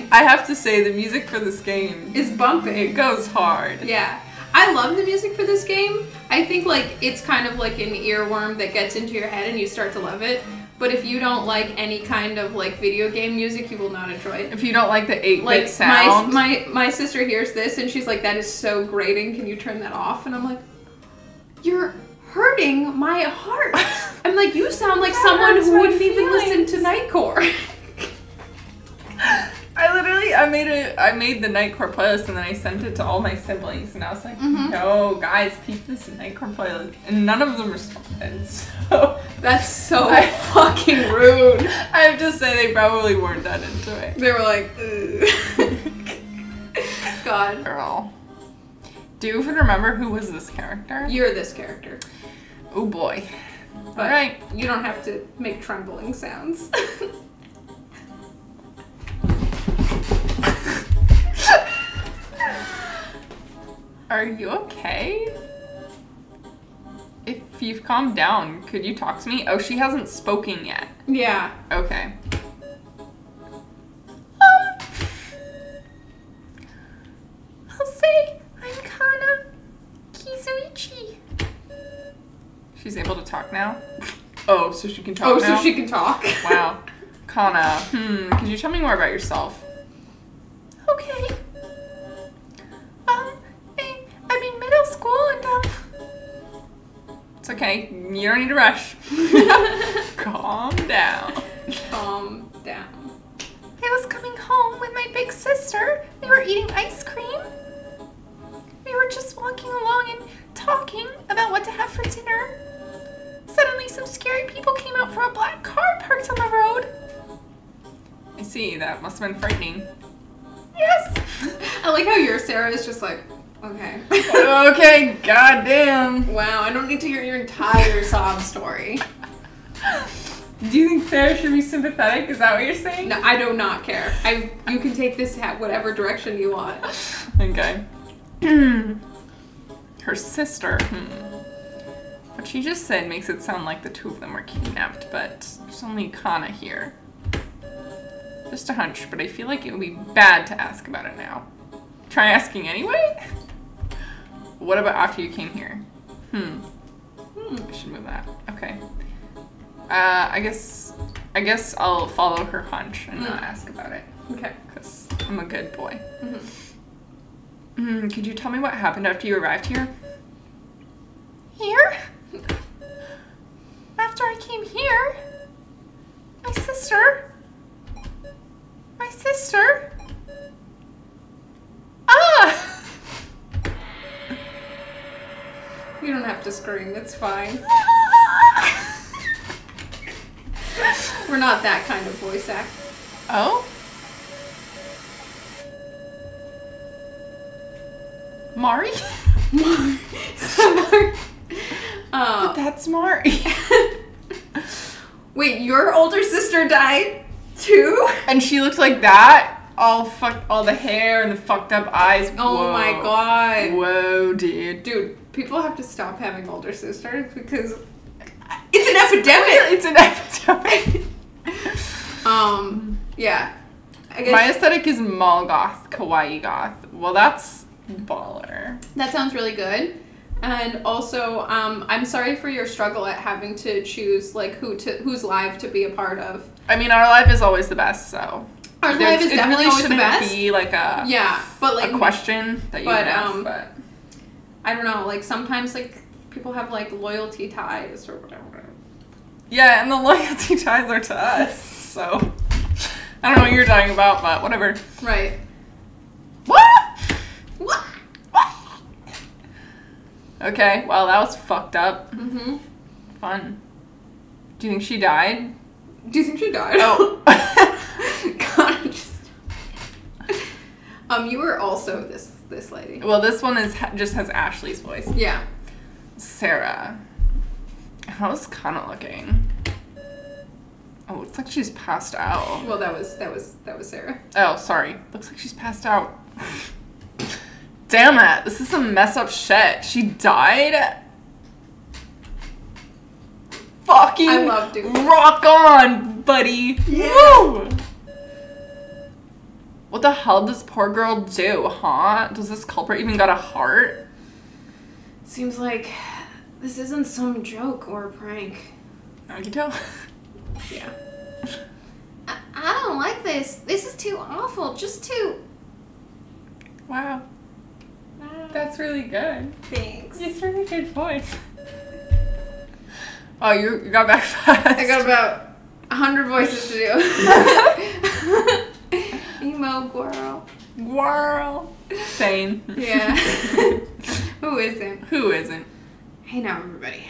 bumping. I have to say the music for this game Is bumping. it goes hard. Yeah. I love the music for this game. I think like it's kind of like an earworm that gets into your head and you start to love it. But if you don't like any kind of like video game music, you will not enjoy it. If you don't like the 8-bit Like my sound, my my sister hears this and she's like, "That is so grating. Can you turn that off?" And I'm like, "You're hurting my heart." I'm like, "You sound like That someone who wouldn't even listen to. Nightcore." I literally I made a I made the Nightcore playlist and then I sent it to all my siblings and I was like, Mhm. no guys, keep this Nightcore playlist and none of them responded. So That's so I- fucking rude. I have to say they probably weren't that into it. They were like, Ugh. God, Girl. Do you even remember who was this character? you're this character, Oh boy. but Alright. you don't have to make trembling sounds. Are you okay? If you've calmed down, could you talk to me? Oh, she hasn't spoken yet. yeah. Okay. Um, I'll say I'm Kana Kizuchi. She's able to talk now? Oh, so she can talk Oh, now? so she can talk. Wow. Kana, hmm, could you tell me more about yourself? Okay. Um, I'm in middle school and, um... It's okay. You don't need to rush. Calm down. Calm down. I was coming home with my big sister. We were eating ice cream. We were just walking along and talking about what to have for dinner. Suddenly, some scary people came out from a black car parked on the road. I see, that must have been frightening. Yes! I like how your Sarah is just like, okay. okay, goddamn. wow, I don't need to hear your entire sob story. Do you think Sarah should be sympathetic? Is that what you're saying? No, I do not care. I you can take this ha- whatever direction you want. Okay. Her sister. Hmm. What she just said makes it sound like the two of them were kidnapped, but there's only Kana here. Just a hunch, but I feel like it would be bad to ask about it now. Try asking anyway? What about after you came here? Hmm. Hmm, I should move that. Okay. Uh, I guess, I guess I'll follow her hunch and not Mm. ask about it, Okay. because I'm a good boy. Mhm. Mm, could you tell me what happened after you arrived here? Here? After I came here? My sister? My sister? Ah! You don't have to scream. It's fine. We're not that kind of voice act. oh? Mari? Mari. uh, That's Mari. wait, your older sister died too? and she looked like that? All fuck, all the hair and the fucked up eyes. Oh my god. Whoa, dude. Dude, people have to stop having older sisters because it's an epidemic. It's an epidemic. Um, yeah. I guess My aesthetic is mall goth, kawaii goth. Well, that's baller. that sounds really good. And also, um, I'm sorry for your struggle at having to choose like who to whose live to be a part of. I mean, our life is always the best, so. Our live is definitely really always the best. be like a, Yeah, but like a question that you but, ask, um, but. I don't know, like sometimes like people have like loyalty ties or whatever. Yeah, and the loyalty ties are to us, so. I don't know what you're talking about, but whatever. Right. What? What? What? Okay, well, that was fucked up. Mm-hmm. Fun. Do you think she died? Do you think she died? Oh. God, I just. Um, you were also this this lady. well, this one is just has Ashley's voice. Yeah. Sarah. How's Kana looking? Oh, looks like she's passed out. Well, that was that was that was Sarah. Oh, sorry. Looks like she's passed out. Damn it. This is some mess up shit. She died? Fucking I love rock on, buddy. Yeah. Woo! What the hell does poor girl do, huh? Does this culprit even got a heart? Seems like this isn't some joke or a prank. tell. Yeah. I, I don't like this. This is too awful. Just too. Wow. That's really good. Thanks. It's really good voice. Oh, you, you got back fast. I got about a hundred voices to do. Emo girl. Whirl. Sane. Yeah. Who isn't? Who isn't? Hey now, everybody.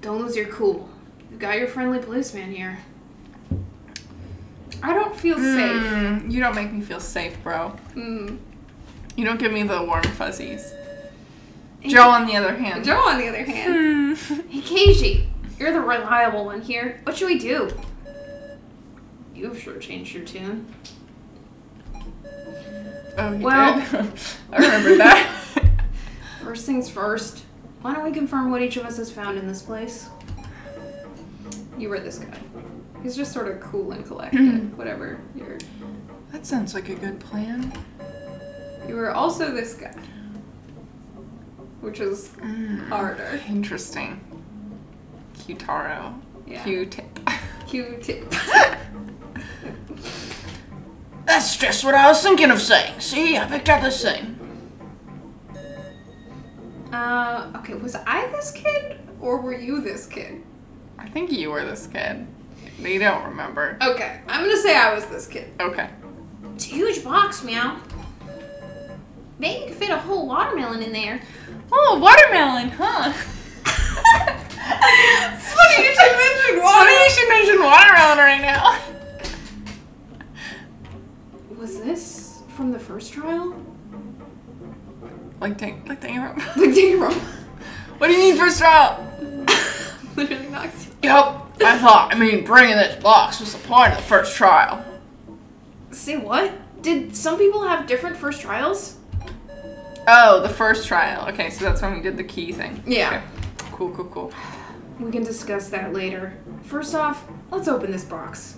Don't lose your cool. You've got your friendly policeman here. I don't feel safe. Mm, you don't make me feel safe, bro. Mm. You don't give me the warm fuzzies. Hey, Joe, on the other hand. Joe, on the other hand. Hmm. Hey, Keiji. You're the reliable one here. What should we do? You've sure changed your tune. Oh, you Well-? I remember that. First things first. Why don't we confirm what each of us has found in this place? You were this guy. He's just sort of cool and collected. Whatever. You're. that sounds like a good plan. You were also this guy. Which is Mm, harder. Interesting. Qtaro. Yeah. Q-tip. Q-tip. That's just what I was thinking of saying. See, I picked out this thing. uh, okay, was I this kid? Or were you this kid? I think you were this kid. They don't remember. Okay, I'm gonna say I was this kid. Okay. It's a huge box, meow. Maybe you could fit a whole watermelon in there. Oh, watermelon, huh? it's funny you should mention Funny you should mention watermelon right now. Was this from the first trial? Like, dang, like, dang it. Like, dang wrong. What do you mean first trial? Literally knocked. Yep. I thought, I mean, bringing this box was the point of the first trial. Say what? Did some people have different first trials? Oh, the first trial. Okay, so that's when we did the key thing. Yeah. Okay. Cool, cool, cool. We can discuss that later. First off, let's open this box.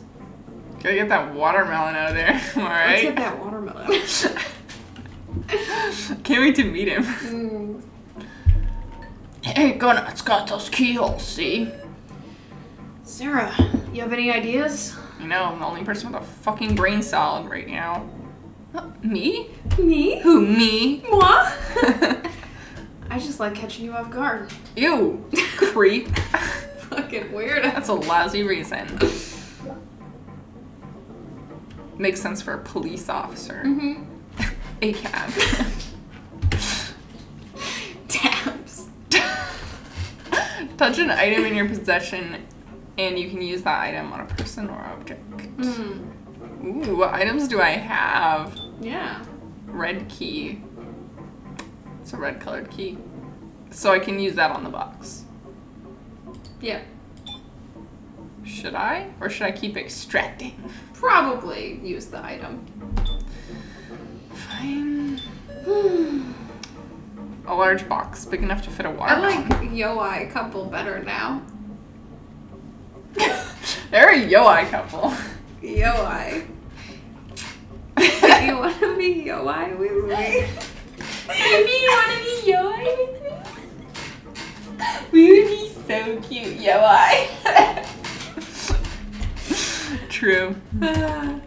Gotta get that watermelon out of there. All right. Let's get that watermelon. Can't wait to meet him. Mm. Hey, Gunnar, it's got those keyholes, see? Sarah, you have any ideas? You know, I'm the only person with a fucking brain salad right now. Uh, me? Me? Who, me? Moi? I just like catching you off guard. Ew, creep. Fucking weird. That's a lousy reason. Makes sense for a police officer. Mm-hmm. A cab. Tabs. Touch an item in your possession and you can use that item on a person or object. Mm. Ooh, what items do I have? Yeah. Red key. It's a red colored key. So I can use that on the box. Yeah. Should I? Or should I keep extracting? Probably use the item. Fine. A large box, big enough to fit a a I like Yoi couple better now. They're a Yoi couple. Yoi. you want to be Yoi with me? Maybe you want to be Yoi with me? We would be so cute, Yoi. True.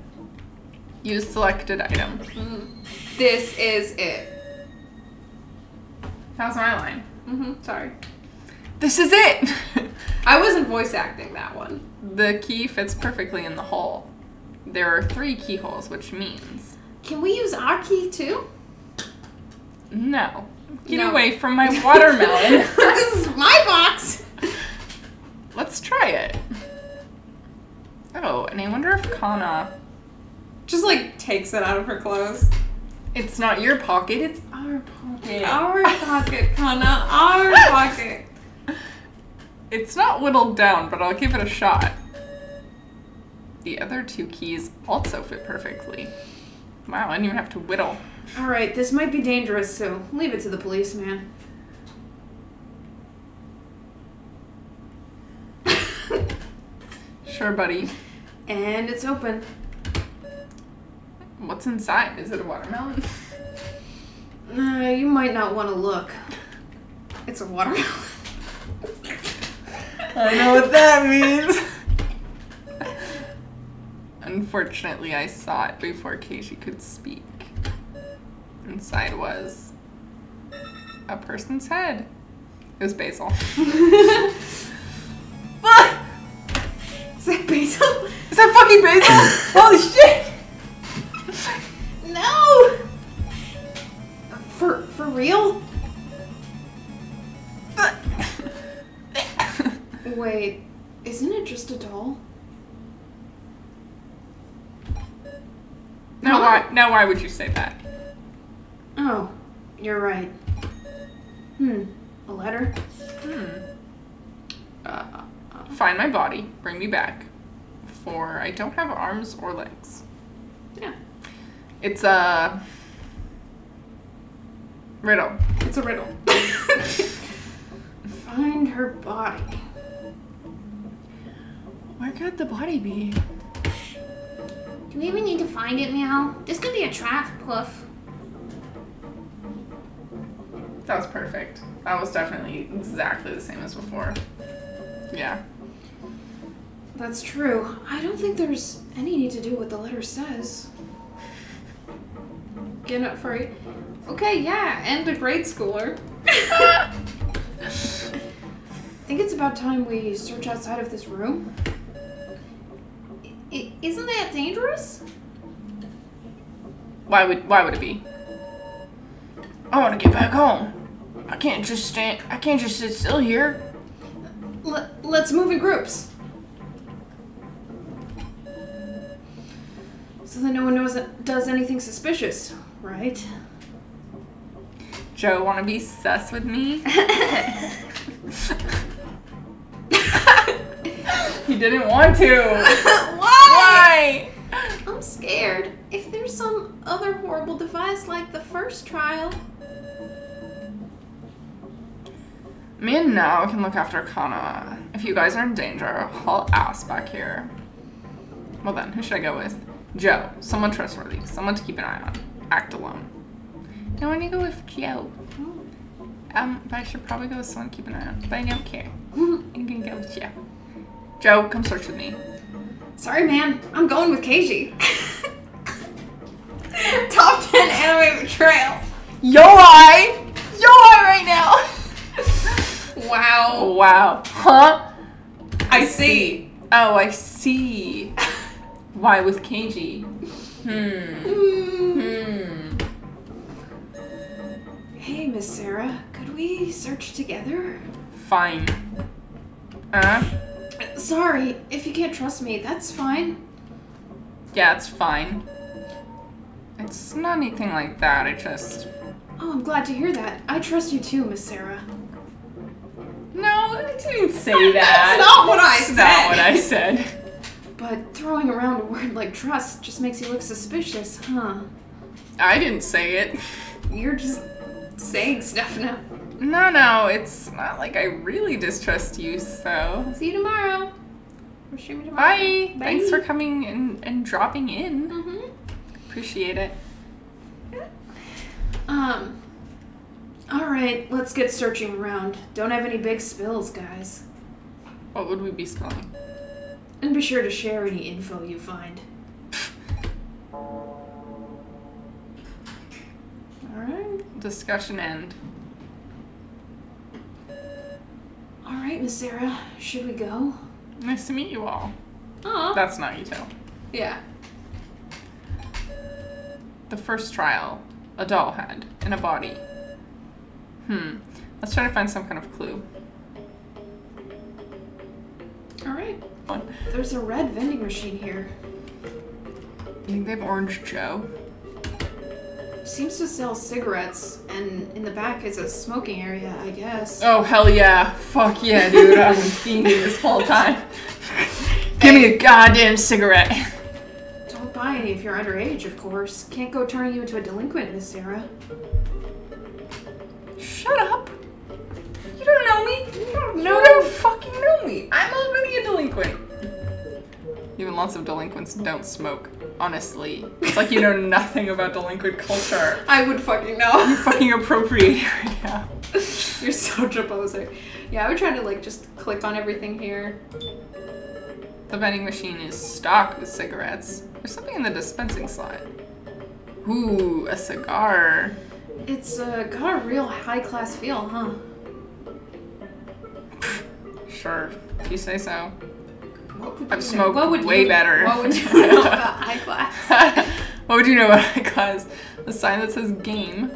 Use selected item. this is it. That was my line? Mm-hmm. Sorry. This is it! I wasn't voice acting that one. the key fits perfectly in the hole. There are three keyholes, which means Can we use our key too? no. Get No. away from my watermelon. this is my box. Let's try it. Oh, and I wonder if Kana. Just like takes it out of her clothes. It's not your pocket, it's our pocket. Our pocket, Kana. Our pocket. It's not whittled down, but I'll give it a shot. The other two keys also fit perfectly. Wow, I didn't even have to whittle. All right, this might be dangerous, so leave it to the policeman. Buddy. and it's open. What's inside? Is it a watermelon? Uh, you might not want to look. It's a watermelon. I know what that means. Unfortunately, I saw it before Casey could speak. Inside was a person's head. It was Basil. Holy shit! No! For for real? Wait, isn't it just a doll? now why? Now why would you say that? Oh, you're right. Hmm. A letter? Hmm. Uh, find my body. Bring me back. For I don't have arms or legs. Yeah. It's a riddle. It's a riddle. Find her body. Where could the body be? Do we even need to find it, now? This could be a trap, Poof. That was perfect. That was definitely exactly the same as before. Yeah. That's true. I don't think there's any need to do what the letter says. Get up for it. Okay, yeah, and a grade schooler. I think it's about time we search outside of this room. I- isn't that dangerous? Why would why would it be? I want to get back home. I can't just stand. I can't just sit still here. L- let's move in groups. So that no one knows does anything suspicious, right? Joe wanna be sus with me? he didn't want to. Why? Why? I'm scared. If there's some other horrible device like the first trial. Me and Nao can look after Kana. If you guys are in danger, haul ass back here. Well then, who should I go with? Joe. Someone trustworthy. Someone to keep an eye on. Act alone. I want to go with Joe. Um, but I should probably go with someone to keep an eye on. But I don't care. I'm gonna go with Joe. Joe, come search with me. Sorry, man. I'm going with Keiji. Top 10 anime betrayal. Yo I! Yo I right now! Wow. wow. Huh? I see. Oh, I see. Why with Keiji? Hmm. Mm. Hmm. Hey, Miss Sarah. Could we search together? Fine. Uh? Sorry, if you can't trust me, that's fine. Yeah, it's fine. It's not anything like that. I just. Oh, I'm glad to hear that. I trust you too, Miss Sarah. No, I didn't say that. That's not what I That's said. not what I said. But throwing around a word like trust just makes you look suspicious, huh? I didn't say it. You're just saying stuff now. No, no, it's not like I really distrust you, so. See you tomorrow. We're streaming tomorrow. Bye. Bye. Thanks for coming and, and dropping in. Mm-hmm. Appreciate it. Yeah. Um. All right, let's get searching around. Don't have any big spills, guys. What would we be spelling? And be sure to share any info you find. All right. Discussion end. All right, Miss Sarah. Should we go? Nice to meet you all. Oh. That's not you too. Yeah. The first trial. A doll head in a body. Hmm. Let's try to find some kind of clue. All right. One. There's a red vending machine here. You think they have Orange Joe? Seems to sell cigarettes, and in the back is a smoking area, I guess. Oh hell yeah! Fuck yeah, dude! I've been fiending this whole time. Give me a goddamn cigarette. Don't buy any if you're underage, of course. Can't go turning you into a delinquent, Miss Sarah. Shut up. Of delinquents don't smoke. Honestly, it's like you know nothing about delinquent culture. I would fucking know. You Fucking appropriate right now. You're such a poser. Yeah, I would try to like just click on everything here. The vending machine is stocked with cigarettes. There's something in the dispensing slot. Ooh, a cigar. It's uh, got a real high class feel, huh? Sure, if you say so. What would I've smoked what would way you, better. What would you know about high class? what would you know about high class? The sign that says game.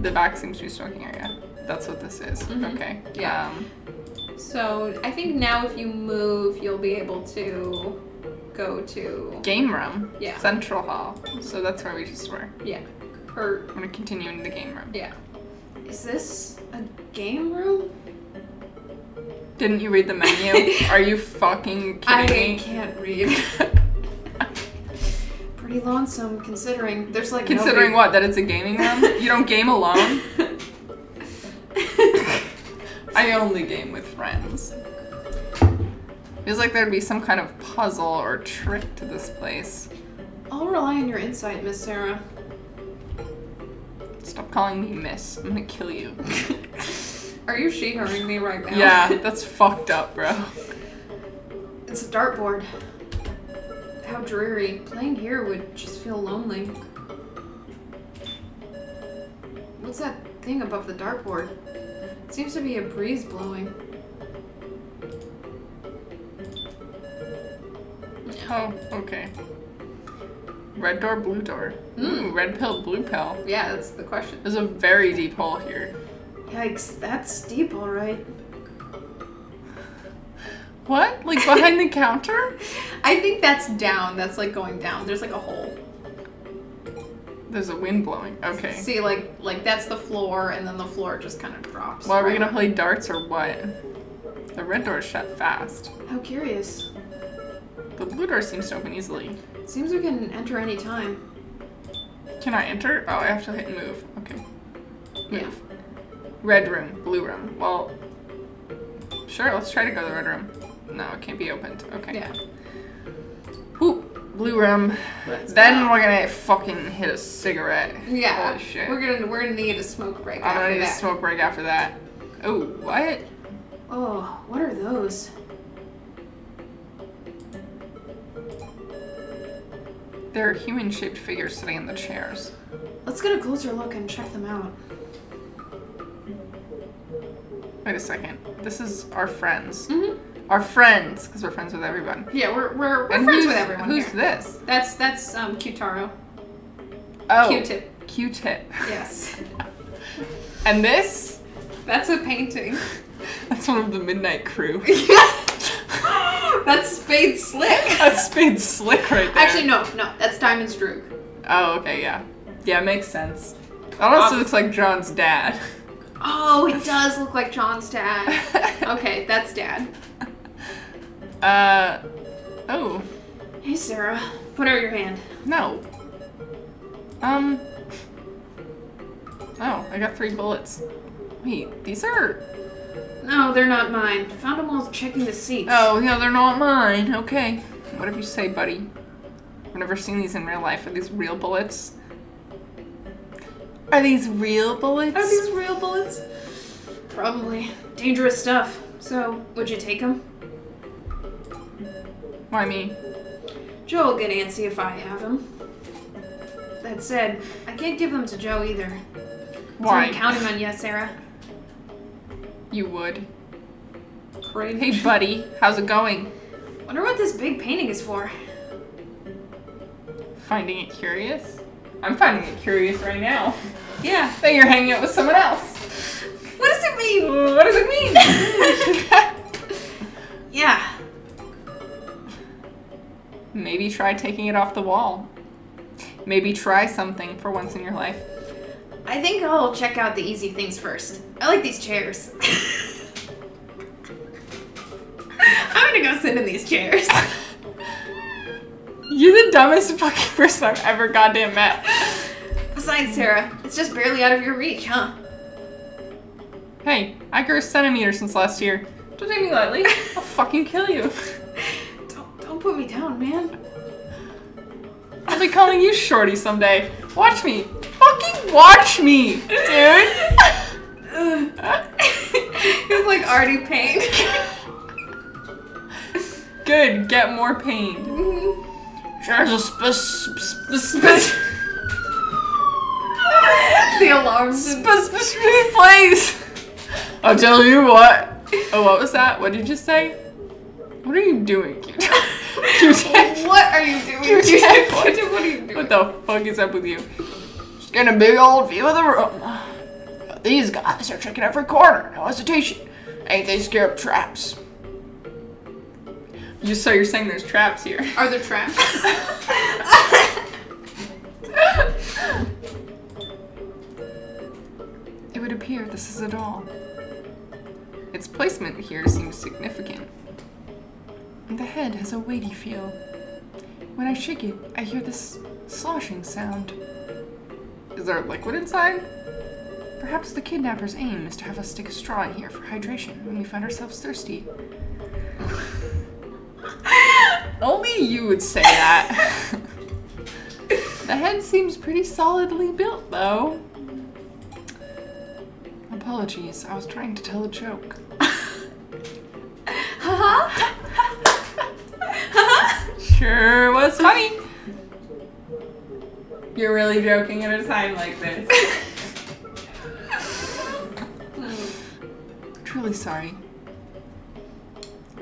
The back seems to be smoking area. That's what this is. Mhm. Okay. Yeah. Um, So I think now if you move, you'll be able to go to game room. Yeah. Central hall. So that's where we just were. yeah, or I'm gonna continue into the game room. yeah. Is this a game room? Didn't you read the menu? Are you fucking I kidding me? can't read. Pretty lonesome considering there's like Considering what? That it's a gaming room? You don't game alone? I only game with friends. Feels like there'd be some kind of puzzle or trick to this place. I'll rely on your insight, Miss Sarah. Stop calling me miss. I'm gonna kill you. Are you she-herring me right now? Yeah, that's fucked up, bro. It's a dartboard. How dreary. Playing here would just feel lonely. What's that thing above the dartboard? Seems to be a breeze blowing. Oh, okay. Red door, blue door. Hmm. Ooh, red pill, blue pill. Yeah, that's the question. There's a very deep hole here. Yikes, that's deep, alright. What? Like behind the counter? I think that's down. That's like going down. There's like a hole. There's a wind blowing. Okay. See, like, like that's the floor, and then the floor just kind of drops. Well, are we gonna play darts or what? The red door is shut fast. How curious. The blue door seems to open easily. Seems we can enter any time. Can I enter? Oh, I have to hit move. Okay. Yeah. Red room, blue room. Well, sure, let's try to go to the red room. No, it can't be opened. Okay. Yeah. Ooh, blue room. Let's Then go. we're gonna fucking hit a cigarette. Yeah. Holy shit. We're gonna we're gonna need a smoke break I'm gonna need a smoke break after that. Oh, what? Oh, what are those? They're human shaped figures sitting in the chairs. Let's get a closer look and check them out. Wait a second. This is our friends. Mhm. Our friends, because we're friends with everyone. Yeah, we're we're, we're And friends with everyone Who's here. this? That's that's um Qtaro. Oh, Q-tip. Q-tip. Yes. And this? That's a painting. That's one of the Midnight Crew. that's Spade Slick. That's Spade Slick right there. Actually, no, no, that's Diamonds Droog. Oh, okay, yeah. Yeah, makes sense. That also looks like John's dad. Oh, it does look like John's dad. Okay, that's dad. Uh, oh, Hey, Sarah, put out your hand. no. Um, oh, I got three bullets. Wait, these are, No, they're not mine. Found them while checking the seats. oh, yeah, they're not mine. Okay. Whatever you say, buddy. I've never seen these in real life. Are these real bullets? Are these real bullets? Are these real bullets? Probably. Dangerous stuff. So, would you take them? Why me? Joe will get antsy if I have them. That said, I can't give them to Joe either. So Why? I'm counting on you, Sarah. You would. Great. Hey, buddy, how's it going? Wonder what this big painting is for. Finding it curious? I'm finding it curious right now. Yeah. That you're hanging out with someone else. What does it mean? What does it mean? Yeah. Maybe try taking it off the wall. Maybe try something for once in your life. I think I'll check out the easy things first. I like these chairs. I'm gonna go sit in these chairs. You're the dumbest fucking person I've ever goddamn met. Besides, Sarah, it's just barely out of your reach, huh? Hey, I grew a centimeter since last year. Don't take me lightly. I'll fucking kill you. Don't, don't put me down, man. I'll be calling you Shorty someday. Watch me. Fucking watch me, dude. He's like already pained. Good, get more pain. Mm-hmm. There's a sp- sp- sp- the alarms. and- Specific place. I'll tell you what. Oh, what was that? What did you say? What are you doing? What are you doing? Q-Tech, What, what are you doing? What the fuck is up with you? Just get a big old view of the room. These guys are checking every corner, no hesitation. Ain't they scared of traps? You so you're saying there's traps here? Are there traps? It would appear this is a doll. Its placement here seems significant. The head has a weighty feel. When I shake it, I hear this sloshing sound. Is there liquid inside? Perhaps the kidnapper's aim is to have us stick a straw in here for hydration when we find ourselves thirsty. Only you would say that. the head seems pretty solidly built, though. Apologies, I was trying to tell a joke. Uh-huh. Uh-huh. Sure was funny. You're really joking at a time like this. Truly sorry.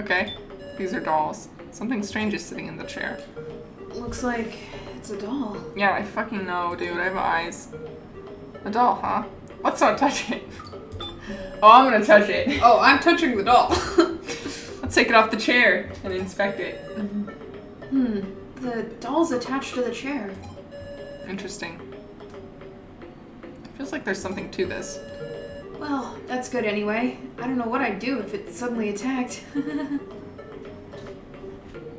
Okay, these are dolls. Something strange is sitting in the chair. Looks like it's a doll. Yeah, I fucking know, dude. I have eyes. A doll, huh? Let's not touch it. Oh, I'm gonna touch it. Oh, I'm touching the doll. Let's take it off the chair and inspect it. hmm. The doll's attached to the chair. Interesting. Feels like there's something to this. Well, that's good anyway. I don't know what I'd do if it suddenly attacked.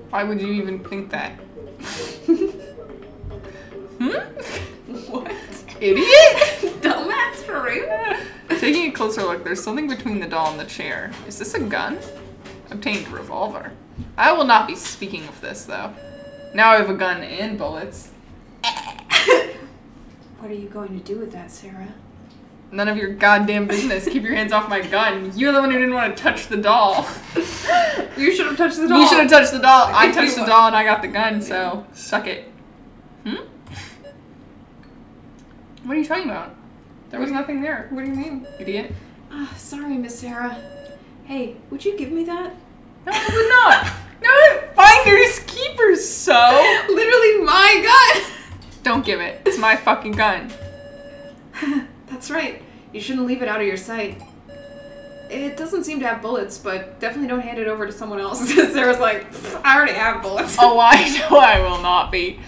Why would you even think that? hmm? what? Idiot! Dumbass for real? Taking a closer look, there's something between the doll and the chair. Is this a gun? Obtained a revolver. I will not be speaking of this, though. Now I have a gun and bullets. What are you going to do with that, Sarah? None of your goddamn business. Keep your hands off my gun. You're the one who didn't want to touch the doll. You should have touched the doll. You should have touched the doll. I touched the doll and I got the gun, so suck it. Hmm? What are you talking about? There was nothing there. What do you mean, idiot? Ah, sorry, Miss Sarah. Hey, would you give me that? No, I would not. No, finders keepers, so. Literally my gun! Don't give it. It's my fucking gun. That's right. You shouldn't leave it out of your sight. It doesn't seem to have bullets, but definitely don't hand it over to someone else. Sarah's like, I already have bullets. Oh, I know I will not be.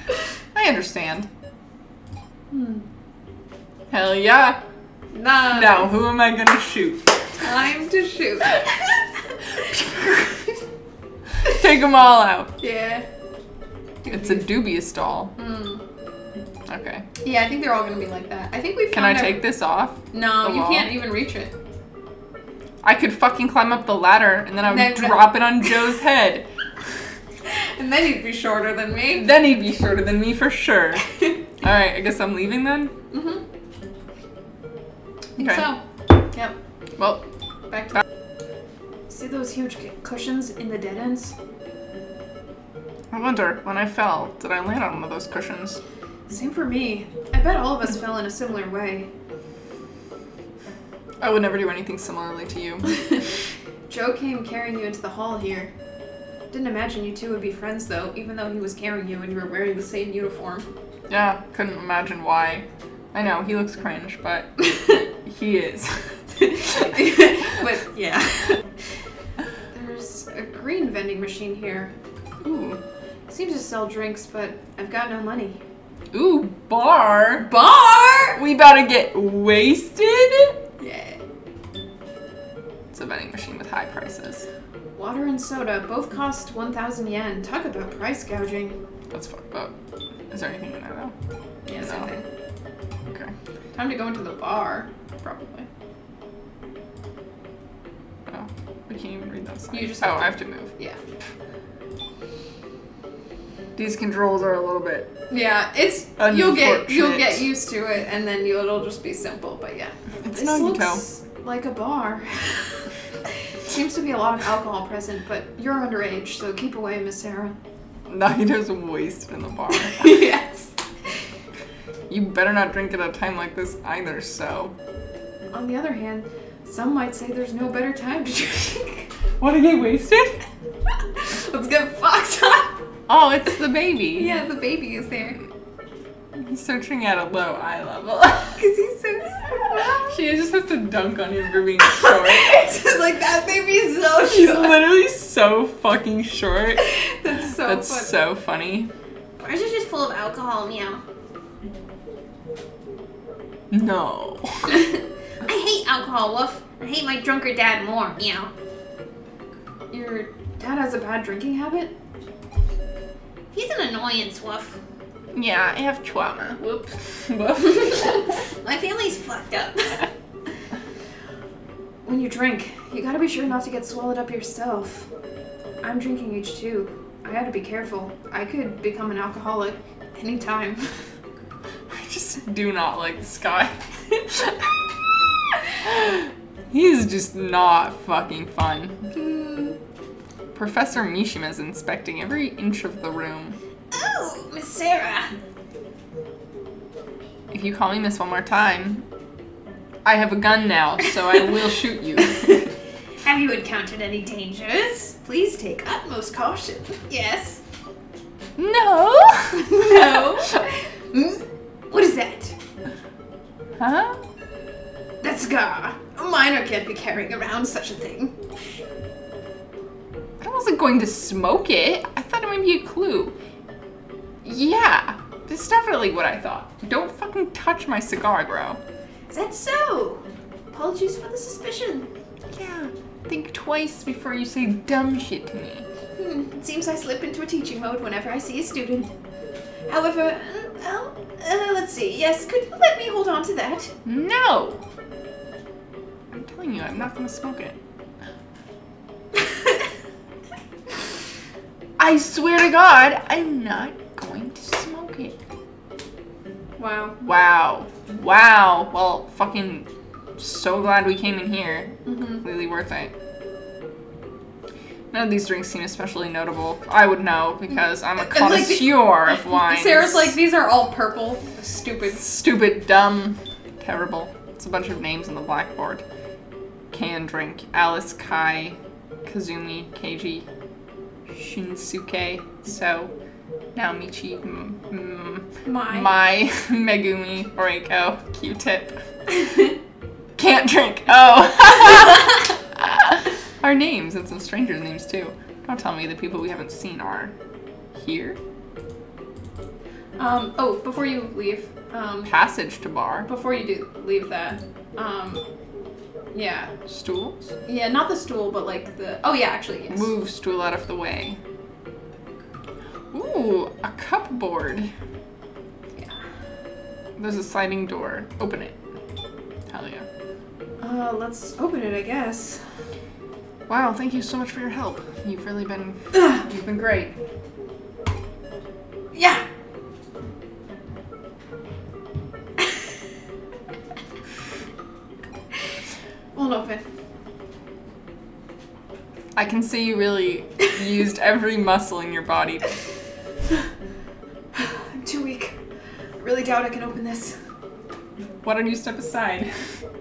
I understand. Hmm. Hell yeah. Nah. Now, who am I gonna shoot? Time to shoot. Take them all out. yeah. It's a dubious doll. Hmm. Okay. Yeah, I think they're all gonna be like that. I think we Can I found out- take this off? No, you wall? can't even reach it. I could fucking climb up the ladder and then I would Then- drop it on Joe's head. And then he'd be shorter than me. Then he'd be shorter than me for sure. Alright, I guess I'm leaving then? Mm-hmm. Okay. so. Yep. Well, Back to. See those huge cushions in the dead ends? I wonder, when I fell, did I land on one of those cushions? Same for me. I bet all of us fell in a similar way. I would never do anything similarly to you. Joe came carrying you into the hall here. Didn't imagine you two would be friends though, even though he was carrying you and you were wearing the same uniform. Yeah, couldn't imagine why. I know, he looks cringe, but he is. but yeah. There's a green vending machine here. Ooh. Seems to sell drinks, but I've got no money. Ooh, bar. Bar! We about to get wasted? Yeah. It's a vending machine with high prices. Water and soda both cost 1,000 yen. Talk about price gouging. That's fucked up. Is there anything in there though? Yeah, No. Okay. Time to go into the bar, probably. Oh, we can't even read that sign. You just oh, have to- I have to move. Yeah. These controls are a little bit. Yeah, it's you'll get you'll get used to it, and then you'll, it'll just be simple. But yeah, It's this looks like a bar. Seems to be a lot of alcohol present, but you're underage, so keep away, Miss Sarah. Nagito's wasted in the bar. yes. you better not drink at a time like this either, so. On the other hand, some might say there's no better time to drink. Want to get wasted? Let's get fucked up. Oh, it's the baby. Yeah, the baby is there. He's searching at a low eye level. Cause he's so small. she just has to dunk on him for being short. it's just like that baby's so She's short. literally so fucking short. That's so That's funny. so funny. Bars are just full of alcohol, meow. No. I hate alcohol, woof. I hate my drunker dad more, meow. Your dad has a bad drinking habit? He's an annoyance, woof. Yeah, I have trauma. Whoops. Whoops. My family's fucked up. When you drink, you gotta be sure not to get swallowed up yourself. I'm drinking H2. I gotta be careful. I could become an alcoholic anytime. I just do not like this guy. He's just not fucking fun. Professor Mishima is inspecting every inch of the room. oh, Miss Sarah. If you call me miss one more time, I have a gun now, so I will shoot you. Have you encountered any dangers? Please take utmost caution. Yes. no! No. Hmm? What is that? Huh? That cigar. A minor can't be carrying around such a thing. I wasn't going to smoke it. I thought it might be a clue. Yeah, that's definitely what I thought. Don't fucking touch my cigar, bro. Is that so? Apologies for the suspicion. Yeah, think twice before you say dumb shit to me. Hmm, it seems I slip into a teaching mode whenever I see a student. However, well, uh, let's see. Yes, could you let me hold on to that? No! I'm telling you, I'm not gonna smoke it. I swear to God, I'm not going to smoke it. wow. Wow. Wow. Well, fucking so glad we came in here. Mm-hmm. Really worth it. None of these drinks seem especially notable. I would know because I'm a like the- connoisseur of wine. Sarah's like, these are all purple. Stupid. Stupid, dumb, terrible. It's a bunch of names on the blackboard. Can drink. Alice, Kai, Kazumi, Keiji, Shinsuke, So, Naomichi, M- M- My. Mai, Megumi, Reiko, Q-Tip. Can't drink. Oh. Our names and some strangers' names too. Don't tell me the people we haven't seen are here. Um. Oh, before you leave, um, Passage to bar. before you do leave that, um, yeah, Stools. yeah, not the stool, but like the. Oh yeah, actually yes. Move stool out of the way. Ooh, a cupboard. Yeah. There's a sliding door. Open it. Hell yeah. Uh, let's open it, I guess. Wow, thank you so much for your help. You've really been you've been great. Yeah. Won't open. I can see you really used every muscle in your body. I'm too weak. I really doubt I can open this. Why don't you step aside?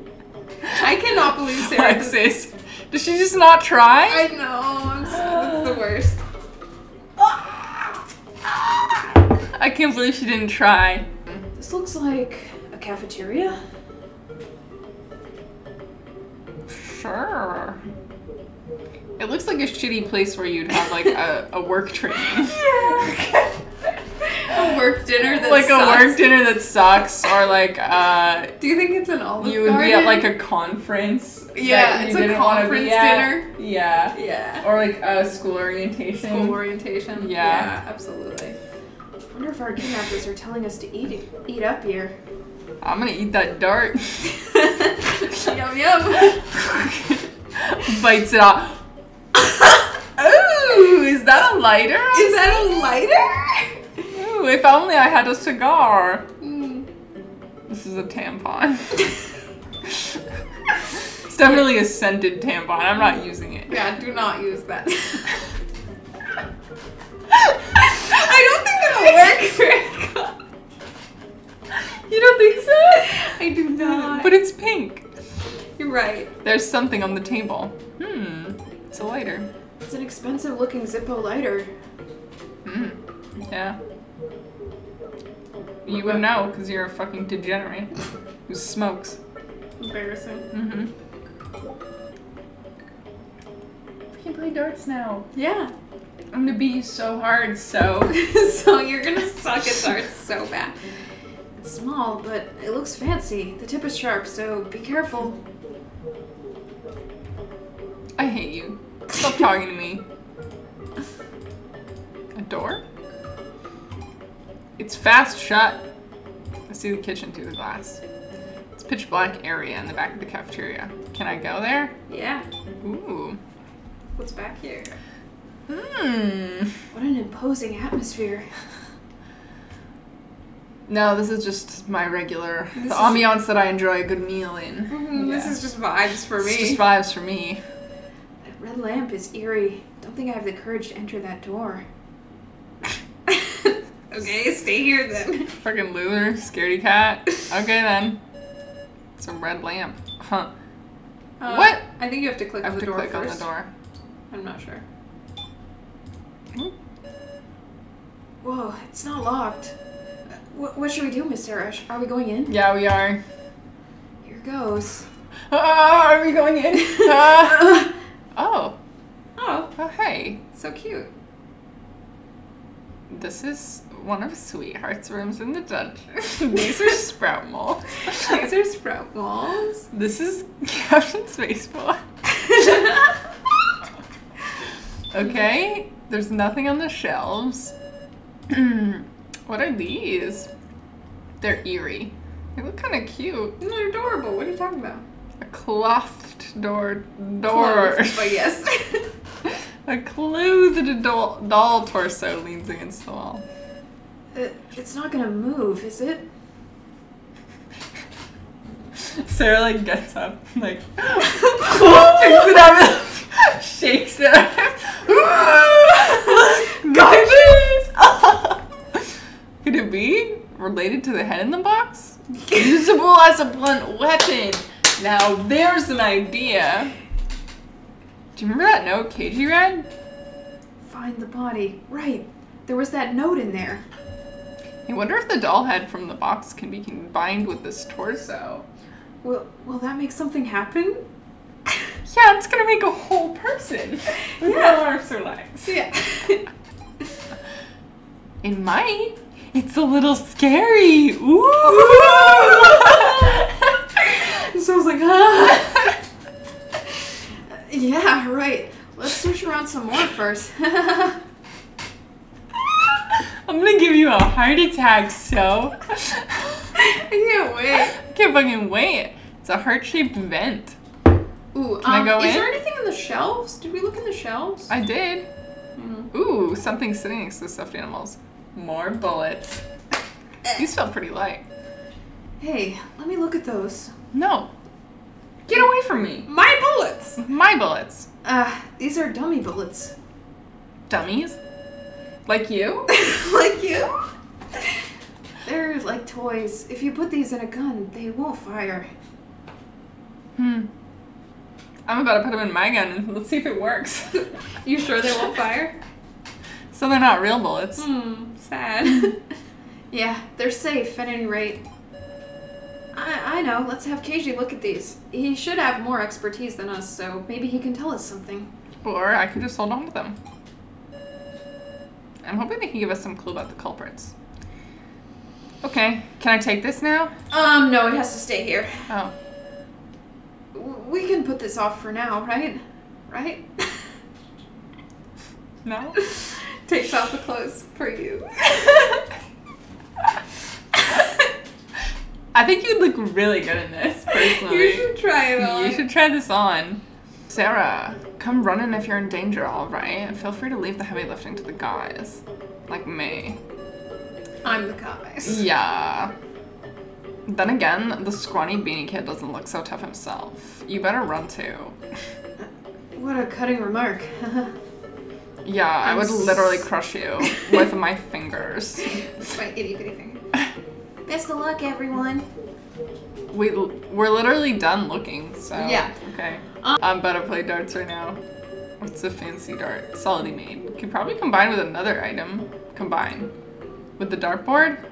I cannot believe Sarah. Alexis. Does she just not try? I know. I'm so, that's the worst. I can't believe she didn't try. This looks like a cafeteria. Sure. It looks like a shitty place where you'd have like a, a work training. a work dinner that like a work dinner that sucks, or like uh, Do you think it's an Olive you would be at like a conference. Yeah, it's a didn't wanna be conference dinner. Yeah. Yeah. Or like a school orientation. School orientation. Yeah. absolutely. I wonder if our kidnappers are telling us to eat eat up here. I'm gonna eat that dart. yum yum. Bites it off. Ooh, is that a lighter? Is that a lighter? Ooh, if only I had a cigar. Mm. This is a tampon. it's definitely a scented tampon. I'm not using it. Yeah, do not use that. I don't think it'll work. You don't think so? I do not. But it's pink. You're right. There's something on the table. Hmm. It's a lighter. It's an expensive looking Zippo lighter. Hmm. Yeah. You would know because you're a fucking degenerate who smokes. Embarrassing. Mm-hmm. We can play darts now. Yeah. I'm gonna beat you so hard, so. so you're gonna suck at darts so bad. It's small, but it looks fancy. The tip is sharp, so be careful. I hate you. Stop talking to me. A door? It's fast shut. I see the kitchen through the glass. It's pitch black area in the back of the cafeteria. Can I go there? Yeah. Ooh. What's back here? Hmm. What an imposing atmosphere. No, this is just my regular This the ambiance that I enjoy a good meal in. This Yeah. is just vibes for It's me. just vibes for me. Red lamp is eerie. Don't think I have the courage to enter that door. okay, stay here then. Fucking loser, scaredy cat. Okay then. It's a red lamp. Huh. Uh, What? I think you have to click I on have the to door click first. on the door. I'm not sure. Hmm. Whoa, it's not locked. What, what should we do, Miss Sarash? Are we going in? Yeah, we are. Here goes. Ah, are we going in? Ah. Oh. Oh, Oh, hey. so cute. This is one of Sweetheart's rooms in the dungeon. These are sprout molds. These are sprout balls. This is Captain Spaceball. Okay, there's nothing on the shelves. what are these? They're eerie. They look kind of cute. They're adorable. What are you talking about? A clothed door. Door. Clothes, But yes. A clothed doll, doll torso leans against the wall. It, it's not gonna move, is it? Sarah like gets up, like picks it up, shakes it. Could it be related to the head in the box? Usable as a blunt weapon. Now there's an idea. Do you remember that note KG read? Find the body. Right. There was that note in there. I wonder if the doll head from the box can be combined with this torso. Will Will that make something happen? Yeah, it's gonna make a whole person with Yeah. no arms or legs. Yeah. It might. It's a little scary. Ooh. so I was like, ah. yeah, right. Let's search around some more first. I'm gonna give you a heart attack, so. I can't wait. I can't fucking wait. It's a heart shaped vent. Ooh, Can I um, go is in? there anything in the shelves? Did we look in the shelves? I did. Mm. Ooh, something sitting next to the stuffed animals. More bullets. These felt pretty light. Hey, let me look at those. No. Get away from me. My bullets! My bullets. Uh, these are dummy bullets. Dummies. Like you? like you? They're like toys. If you put these in a gun, they won't fire. Hmm. I'm about to put them in my gun and let's see if it works. You sure they won't fire? so they're not real bullets. Hmm, sad. yeah, they're safe at any rate. I, I know, let's have Keiji look at these. He should have more expertise than us, so maybe he can tell us something. Or I could just hold on to them. I'm hoping they can give us some clue about the culprits. Okay, can I take this now? Um, no, it has to stay here. Oh. We can put this off for now, right? Right? No? Takes off the clothes for you. I think you'd look really good in this, personally. you should try it on. You should try this on. Sarah, come running if you're in danger, alright? Feel free to leave the heavy lifting to the guys. Like me. I'm the guys. Yeah. Then again, the scrawny beanie kid doesn't look so tough himself. You better run too. What a cutting remark. Yeah, i I'm would literally crush you with my fingers. My itty bitty finger. Best of luck, everyone. We we're literally done looking, so Yeah. Okay. I'm about to play darts right now. What's a fancy dart? Solidly made. Could probably combine with another item. Combine with the dartboard.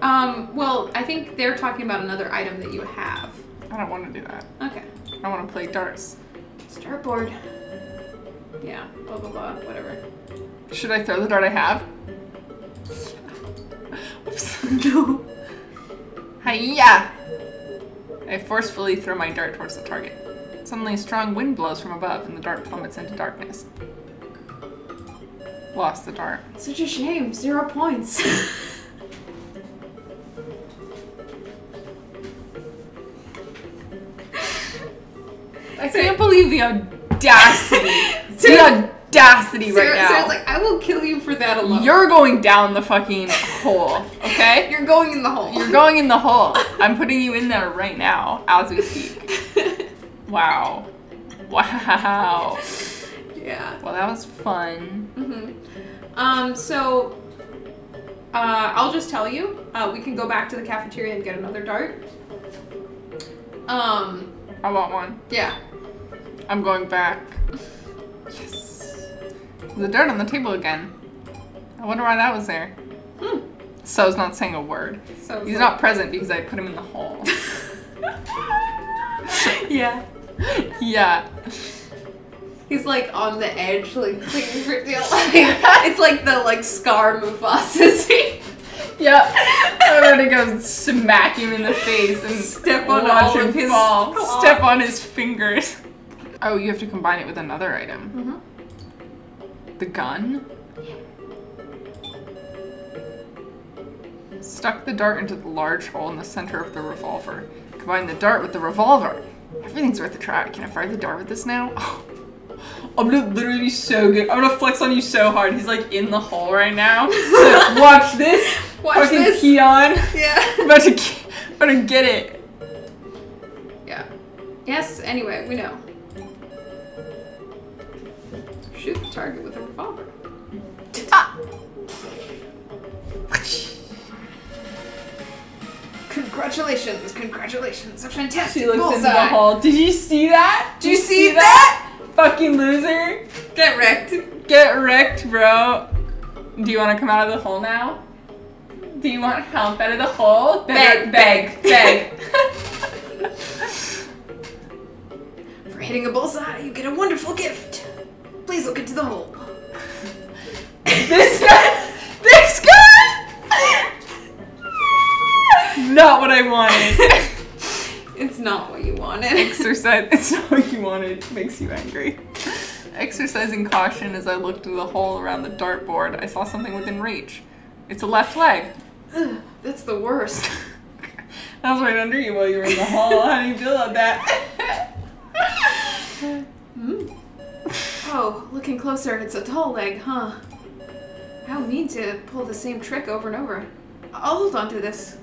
Um, well, I think they're talking about another item that you have. I don't want to do that. Okay. I want to play darts. Startboard. Yeah, blah blah blah, whatever. Should I throw the dart I have? Oops. No. Hiya! I forcefully throw my dart towards the target. Suddenly, a strong wind blows from above, and the dart plummets into darkness. Lost the dart. Such a shame. Zero points. I can't believe the audacity. the Sarah- audacity Sarah, right now. Sarah's like, I will kill you for that alone. You're going down the fucking hole, okay? You're going in the hole. You're going in the hole. I'm putting you in there right now as we speak. Wow. Wow. yeah. Well, that was fun. Mm-hmm. Um, so uh, I'll just tell you, uh, we can go back to the cafeteria and get another dart. Um, I want one. yeah. I'm going back. The dirt on the table again. I wonder why that was there. Hmm. So's not saying a word. So He's not present because I put him in the hole. yeah. yeah. He's like on the edge, like clinging for dear life. it's like the like Scar Mufasa scene. Yep. I'm gonna go smack him in the face and Step on watch all him of his fall. Step on his fingers. Oh, you have to combine it with another item. The gun? Stuck the dart into the large hole in the center of the revolver. Combine the dart with the revolver. Everything's worth a try. Can I fire the dart with this now? I'm gonna literally be so good. I'm gonna flex on you so hard. He's like in the hole right now. Watch this. Watch Fucking this. peon. Yeah. I'm about to, get- about to get it. Yeah. Yes, anyway, we know. Shoot the target with a revolver. Ah. Congratulations, congratulations, a fantastic She looks into the hole. Did you see that? Did you see that? Fucking loser. Get wrecked. Get wrecked, bro. Do you want to come out of the hole now? Do you want help out of the hole? Beg, beg, beg. For hitting a bullseye, you get a wonderful gift. Please look into the hole. This guy. This guy. Not what I wanted. It's not what you wanted. Exercise. It's not what you wanted. Makes you angry. Exercising caution as I looked through the hole around the dartboard, I saw something within reach. It's a left leg. Ugh, That's the worst. That was right under you while you were in the hall. How do you feel about that? Hmm. Oh, looking closer, it's a tall leg, huh? How mean to pull the same trick over and over. I'll hold on to this.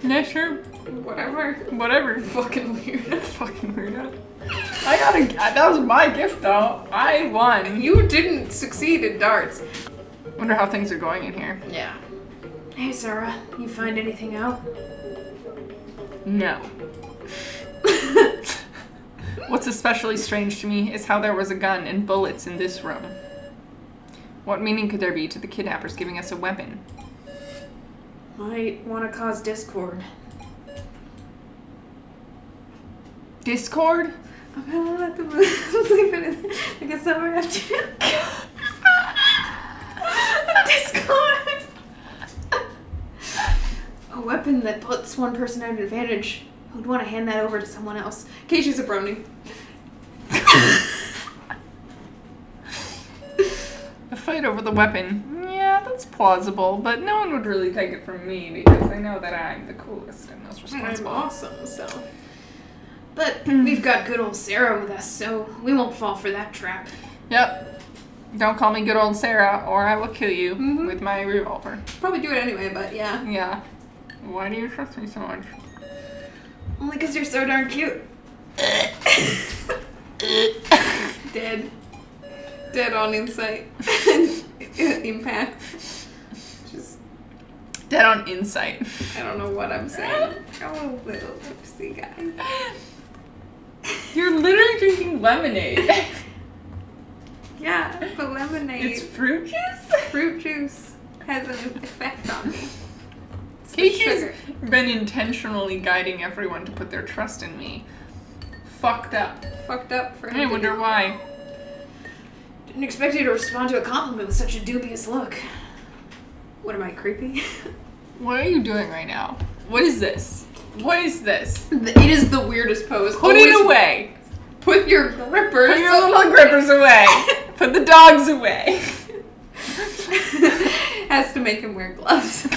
yeah, sure. Whatever. Whatever. Fucking weird. Fucking weirdo. I got a. That was my gift though. I won. You didn't succeed in darts. Wonder how things are going in here. Yeah. Hey, Sarah, you find anything out? No. What's especially strange to me is how there was a gun and bullets in this room. What meaning could there be to the kidnappers giving us a weapon? Might want to cause discord. Discord? I'm gonna let them sleep in it like a summer afternoon. discord! a weapon that puts one person at an advantage. Who'd want to hand that over to someone else? Keisha's a brony. A fight over the weapon. Yeah, that's plausible, but no one would really take it from me because I know that I'm the coolest and most responsible. I'm responsible. awesome, so. But we've got good old Sarah with us, so we won't fall for that trap. Yep. Don't call me good old Sarah, or I will kill you Mhm. with my revolver. Probably do it anyway, but yeah. Yeah. Why do you trust me so much? Only because you're so darn cute. Dead. Dead on insight. Impact. Just, Dead on insight. I don't know what I'm saying. Oh, little oopsie guy. You're literally drinking lemonade. Yeah, but lemonade. it's fruit juice? fruit juice has an effect on me. It's the Casey's sugar. been intentionally guiding everyone to put their trust in me. Fucked up. Fucked up for him. I wonder why. Didn't expect you to respond to a compliment with such a dubious look. What am I, creepy? What are you doing right now? What is this? What is this? it is the weirdest pose. Put it away. Put your grippers. Put your little grippers away. Put the dogs away. Has to make him wear gloves.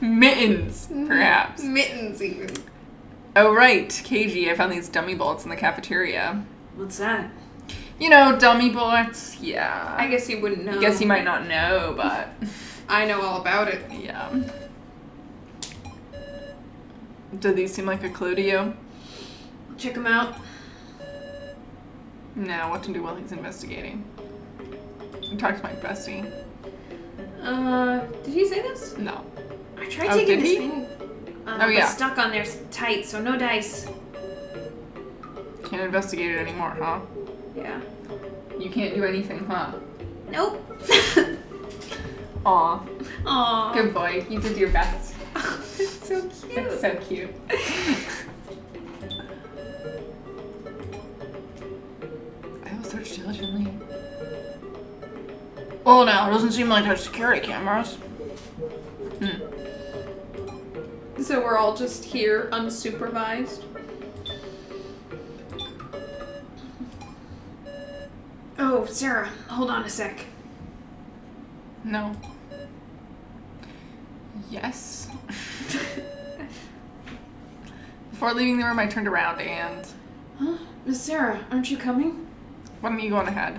Mittens, perhaps. Mittens, even. Oh, right. KG, I found these dummy bullets in the cafeteria. What's that? You know, dummy bullets. Yeah. I guess he wouldn't know. I guess he might not know, but I know all about it. yeah. Do these seem like a clue to you? Check him out. No, what to do while he's investigating. Talk to my bestie. Uh, did he say this? No. I tried Oh, taking he? painting. Uh, Oh, yeah. Stuck on there tight, so no dice. Can't investigate it anymore, huh? Yeah. You can't do anything, huh? Nope. Aw. Aww. Good boy. You did your best. it's so cute. It's so cute. I will search diligently. Oh, well, now, it doesn't seem like there's security cameras. Hmm. So we're all just here unsupervised. Oh, Sarah, hold on a sec. No. Yes. Before leaving the room, I turned around and. Huh? Miss Sarah, aren't you coming? Why don't you go on ahead?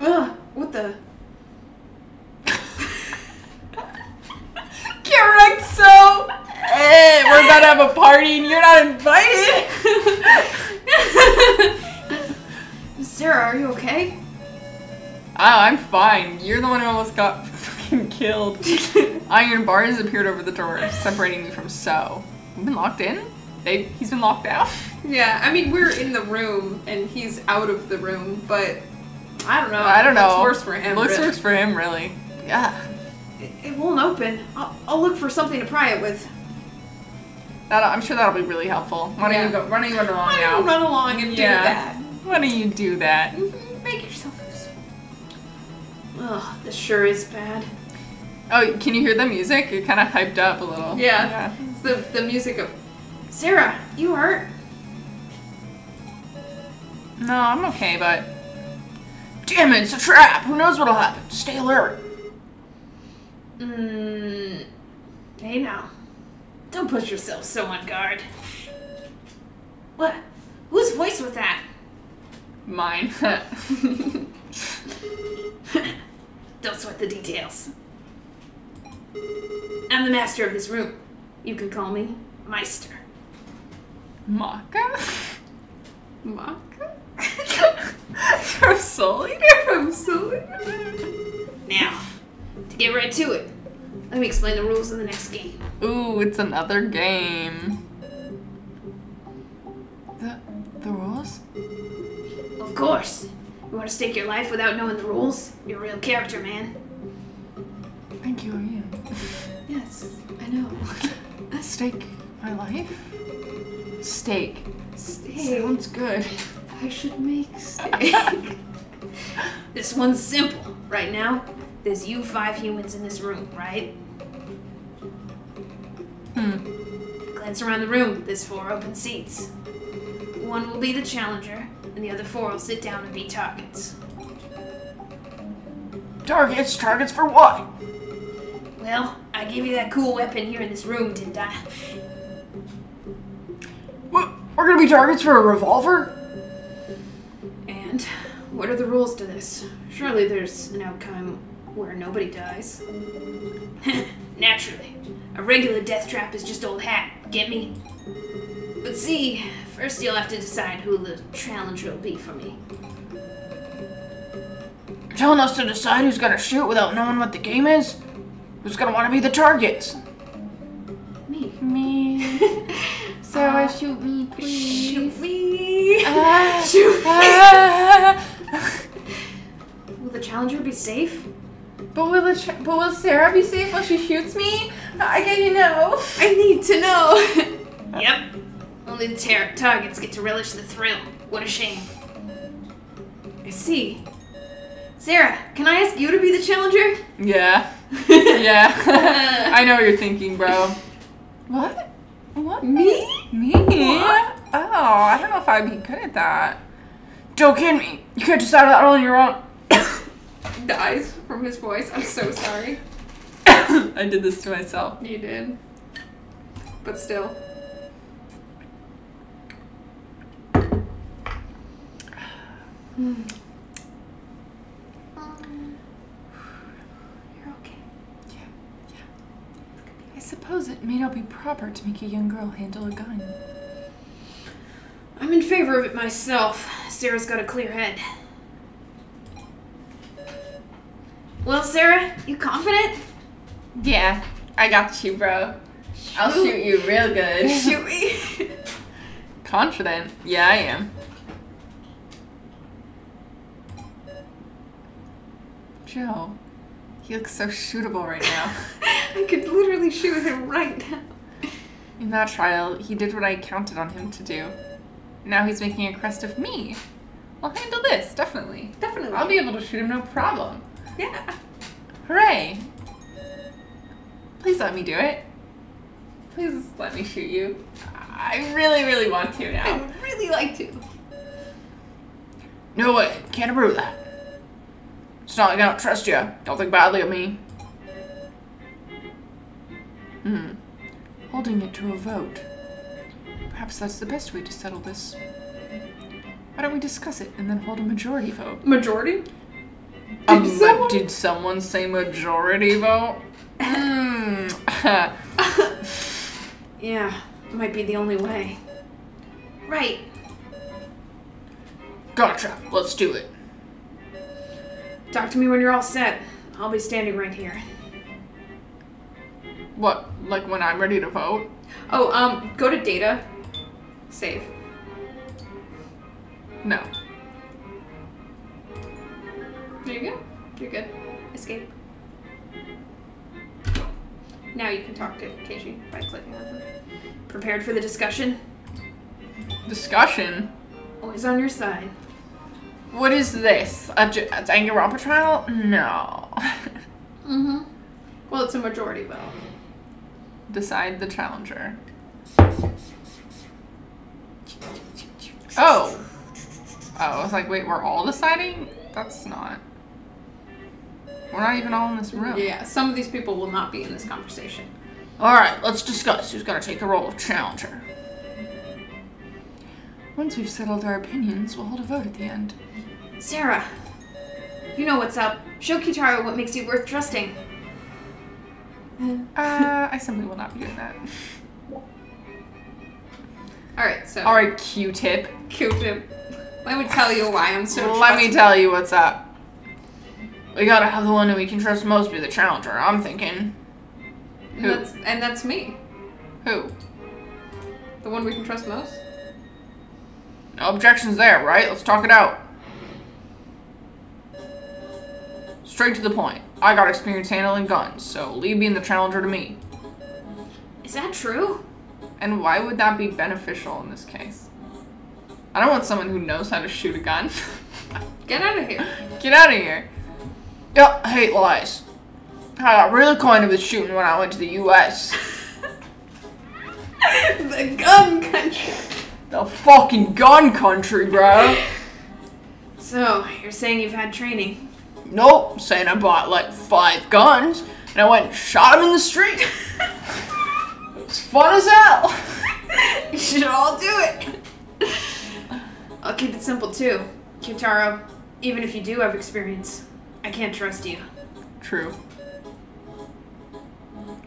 Ugh, what the? Correct, so. Hey, we're about to have a party and you're not invited. Sarah, are you okay? Oh, I'm fine. You're the one who almost got fucking killed. Iron bars appeared over the door, separating me from So. We've been locked in? They, he's been locked out? Yeah, I mean we're in the room and he's out of the room, but I don't know. I don't know. Looks worse for him. Looks really. worse for him, really. Yeah. It, it won't open. I'll, I'll look for something to pry it with. That'll, I'm sure that'll be really helpful. Why don't Yeah. you go? Why don't you run along Why now? don't you run along and Yeah. do that? Why don't you do that? Make yourself useful. Ugh, this sure is bad. Oh, can you hear the music? It kind of hyped up a little. Yeah. It's the the music of Sarah, you hurt? No, I'm okay, but Damn it, it's a trap. Who knows what'll happen? Stay alert. Mmm. Hey now. Don't push yourself so on guard. What? Whose voice was that? Mine. Don't sweat the details. I'm the master of this room. You can call me Meister. Maka? Maka From Soul Eater? from Soul Now, to get right to it, let me explain the rules of the next game. Ooh, it's another game. Course. You want to stake your life without knowing the rules? You're a real character, man. Thank you, Ian. Yes, I know. stake my life? Steak. Steak. Sounds good. I should make steak. This one's simple. Right now, there's you five humans in this room, right? Hmm. Glance around the room. There's four open seats. One will be the challenger, and the other four will sit down and be targets. Targets? Targets for what? Well, I gave you that cool weapon here in this room, didn't I? What? We're gonna be targets for a revolver? And what are the rules to this? Surely there's an outcome where nobody dies. Naturally. A regular death trap is just old hat, get me? But see, first you'll have to decide who the challenger will be for me. You're telling us to decide who's gonna shoot without knowing what the game is? Who's gonna wanna be the targets? Me. Me. Sarah, shoot me, please. Shoot me! Ah. Shoot me! Will the challenger be safe? but will the but will Sarah be safe while she shoots me? I get you know. I need to know. yep. Only the tar- targets get to relish the thrill. What a shame. I see. Sarah, can I ask you to be the challenger? Yeah. Yeah. I know what you're thinking, bro. What? What? Me? Me? Oh, I don't know if I'd be good at that. Don't kid me. You can't decide that on your own. Dies from his voice. I'm so sorry. I did this to myself. You did. But still. Um, you're okay. I suppose it may not be proper to make a young girl handle a gun. I'm in favor of it myself. Sarah's got a clear head. Well, Sarah, you confident? Yeah, I got you, bro. I'll shoot you real good. Shoot me. Confident? Yeah, I am. Joe, he looks so shootable right now. I could literally shoot him right now. In that trial, he did what I counted on him to do. Now he's making a crest of me. I'll handle this, definitely. Definitely. I'll be able to shoot him no problem. Yeah. Hooray! Please let me do it. Please let me shoot you. I really, really want to I now. would really like to. No way. Can't approve that. It's not like I don't trust you. Don't think badly of me. Hmm. Holding it to a vote. Perhaps that's the best way to settle this. Why don't we discuss it and then hold a majority vote? Majority? Um, Did but someone- did someone say majority vote? Hmm. Yeah, might be the only way. Right. Gotcha. Let's do it. Talk to me when you're all set. I'll be standing right here. what? Like when I'm ready to vote? Oh, um, go to data. Save. No. There you go. You're good. Escape. Now you can talk to Keiji by clicking on him. Prepared for the discussion? Discussion? Always on your side. What is this? A, J- a Danganronpa trial? No. Mm-hmm. Well, it's a majority vote. Decide the challenger. Oh. Oh, I was like, wait, we're all deciding? That's not. We're not even all in this room. Yeah, some of these people will not be in this conversation. Alright, let's discuss who's gonna take the role of challenger. Once we've settled our opinions, we'll hold a vote at the end. Sarah, you know what's up. Show Kitaro what makes you worth trusting. Uh, I simply will not be doing that. Alright, so. Alright, Q-tip. Q-tip. Let me tell you why I'm so Let me tell you what's up. We gotta have the one who we can trust most be the challenger. I'm thinking. And that's, and that's me. Who? The one we can trust most. No objections there, right? Let's talk it out. Straight to the point. I got experience handling guns, so leave being the challenger to me. Is that true? And why would that be beneficial in this case? I don't want someone who knows how to shoot a gun. Get out of here. Get out of here. Yep, I hate lies. I got really acquainted with shooting when I went to the US. the gun country. The fucking gun country, bro. So, you're saying you've had training. Nope, saying I bought like five guns and I went and shot them in the street. it was fun as hell. You should all do it. I'll keep it simple too. Kitaro, Even if you do have experience, I can't trust you. True.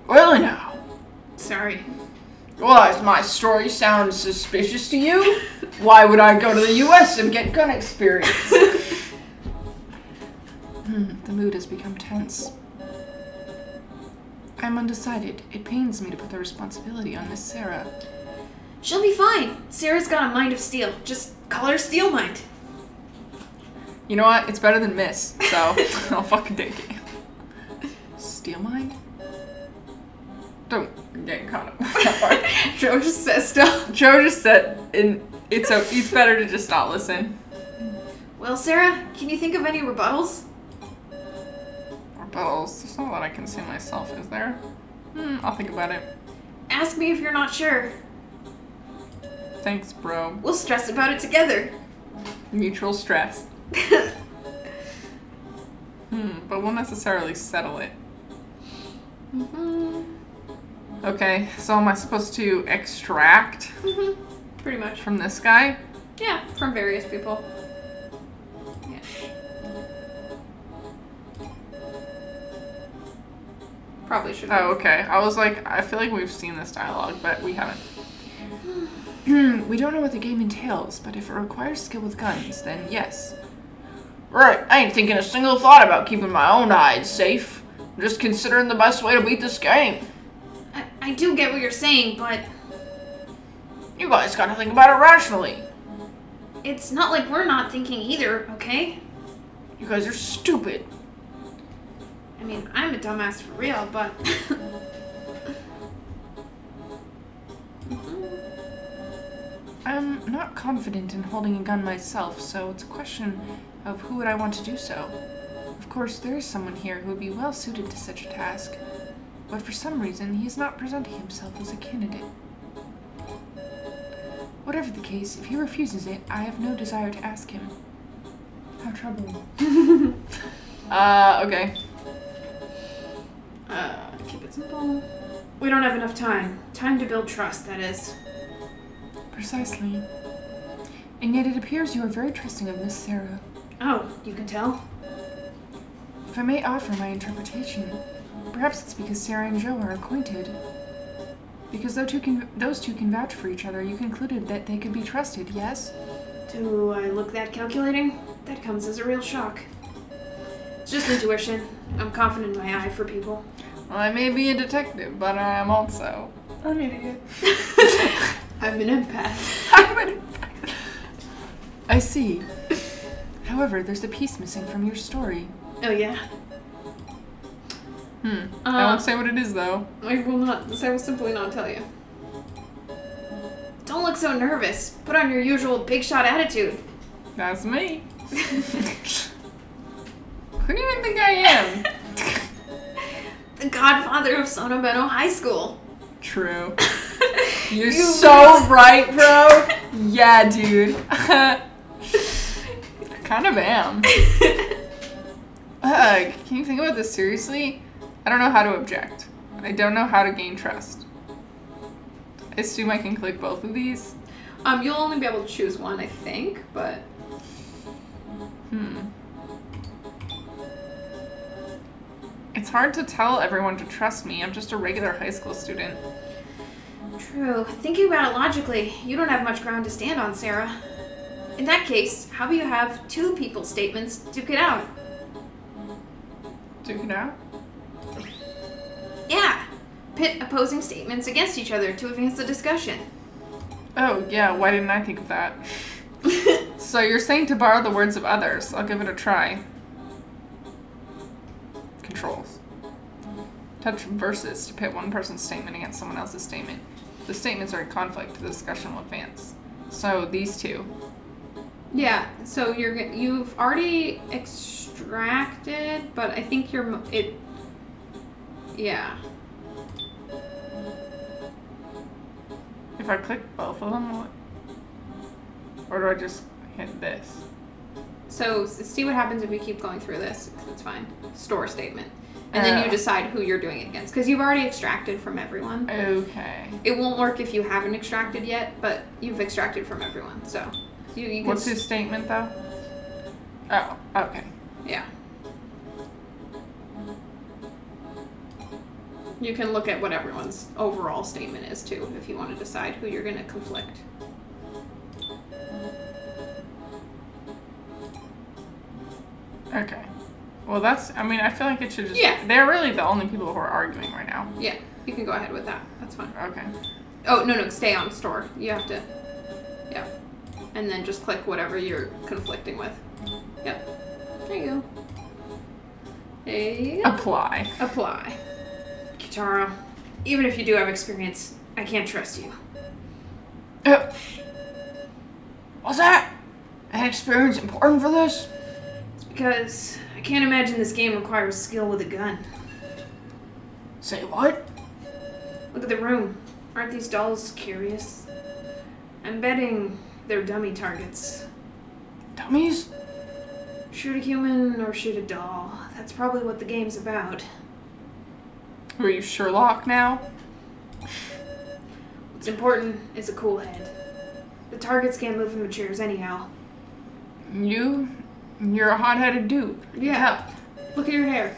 Really now? Sorry. Well, does my story sounds suspicious to you? Why would I go to the US and get gun experience? Hmm, the mood has become tense. I'm undecided. It pains me to put the responsibility on Miss Sarah. She'll be fine. Sarah's got a mind of steel. Just call her Steel Mind. You know what? It's better than Miss, so I'll fucking take it. Steel mind? Don't get caught up with that part. Joe just said stuff. Joe just said, and it's, a, it's better to just not listen. Well, Sarah, can you think of any rebuttals? Rebuttals. There's not a lot I can say myself, is there? Hmm, I'll think about it. Ask me if you're not sure. Thanks, bro. We'll stress about it together. Mutual stress. Hmm, but won't necessarily settle it. Mm-hmm. Okay, so am I supposed to extract Mm-hmm. Pretty much. from this guy? Yeah, from various people. Probably should. Oh, okay. I was like, I feel like we've seen this dialogue, but we haven't. Hmm, we don't know what the game entails, but if it requires skill with guns, then yes. right, I ain't thinking a single thought about keeping my own hides safe. I'm just considering the best way to beat this game. I, I do get what you're saying, but You guys gotta think about it rationally. it's not like we're not thinking either, okay? You guys are stupid. I mean, I'm a dumbass for real, but. I'm not confident in holding a gun myself, so it's a question of who would I want to do so. Of course, there is someone here who would be well suited to such a task, but for some reason he is not presenting himself as a candidate. Whatever the case, if he refuses it, I have no desire to ask him. How troubling. Uh, okay. Simple. we don't have enough time. Time to build trust, that is. Precisely. And yet it appears you are very trusting of Miss Sarah. Oh, you can tell? If I may offer my interpretation, perhaps it's because Sarah and Joe are acquainted. Because those two can, those two can vouch for each other, you concluded that they could be trusted, yes? Do I look that calculating? That comes as a real shock. It's just intuition. I'm confident in my eye for people. Well, I may be a detective, but I am also an idiot. I'm an empath. I'm an- I see. However, there's a piece missing from your story. Oh, yeah? Hmm. I Uh, won't say what it is, though. I will not. I will simply not tell you. Don't look so nervous. Put on your usual big shot attitude. That's me. Who do you even think I am? The godfather of Sonobeno High School. True. You're You so right, bro. Yeah, dude. I kind of am. Ugh, can you think about this seriously? I don't know how to object. I don't know how to gain trust. I assume I can click both of these. Um, you'll only be able to choose one, I think, but Hmm. It's hard to tell everyone to trust me. I'm just a regular high school student. True. Thinking about it logically, you don't have much ground to stand on, Sarah. In that case, how about you have two people's statements duke it out? Duke it out? Yeah. Pit opposing statements against each other to advance the discussion. Oh, yeah, why didn't I think of that? so you're saying to borrow the words of others. I'll give it a try. Controls. Touch verses to pit one person's statement against someone else's statement. The statements are in conflict. The discussion will advance. So these two. yeah. So you're you've already extracted, but I think you're it. Yeah. If I click both of them. Or do I just hit this? So see what happens if we keep going through this. It's fine. Store statement, and then you Uh. decide who you're doing it against because you've already extracted from everyone. Okay. It won't work if you haven't extracted yet, but you've extracted from everyone. So you, you can What's his statement though? Oh, okay. Yeah. You can look at what everyone's overall statement is too, if you want to decide who you're going to conflict. Well, that's. I mean, I feel like it should just. Yeah. They're really the only people who are arguing right now. Yeah, you can go ahead with that. That's fine. Okay. Oh, no, no, stay on store. You have to. Yeah. And then just click whatever you're conflicting with. Yep. There you go. There you go. Apply. Apply. Kitaro, even if you do have experience, I can't trust you. Uh, what's that? An experience important for this? It's because I can't imagine this game requires skill with a gun. Say what? Look at the room. Aren't these dolls curious? I'm betting they're dummy targets. Dummies? Shoot a human or shoot a doll. That's probably what the game's about. Are you, Sherlock now? What's important is a cool head. The targets can't move from the chairs anyhow. You. You're a hot-headed dude. Yeah. Look at your hair.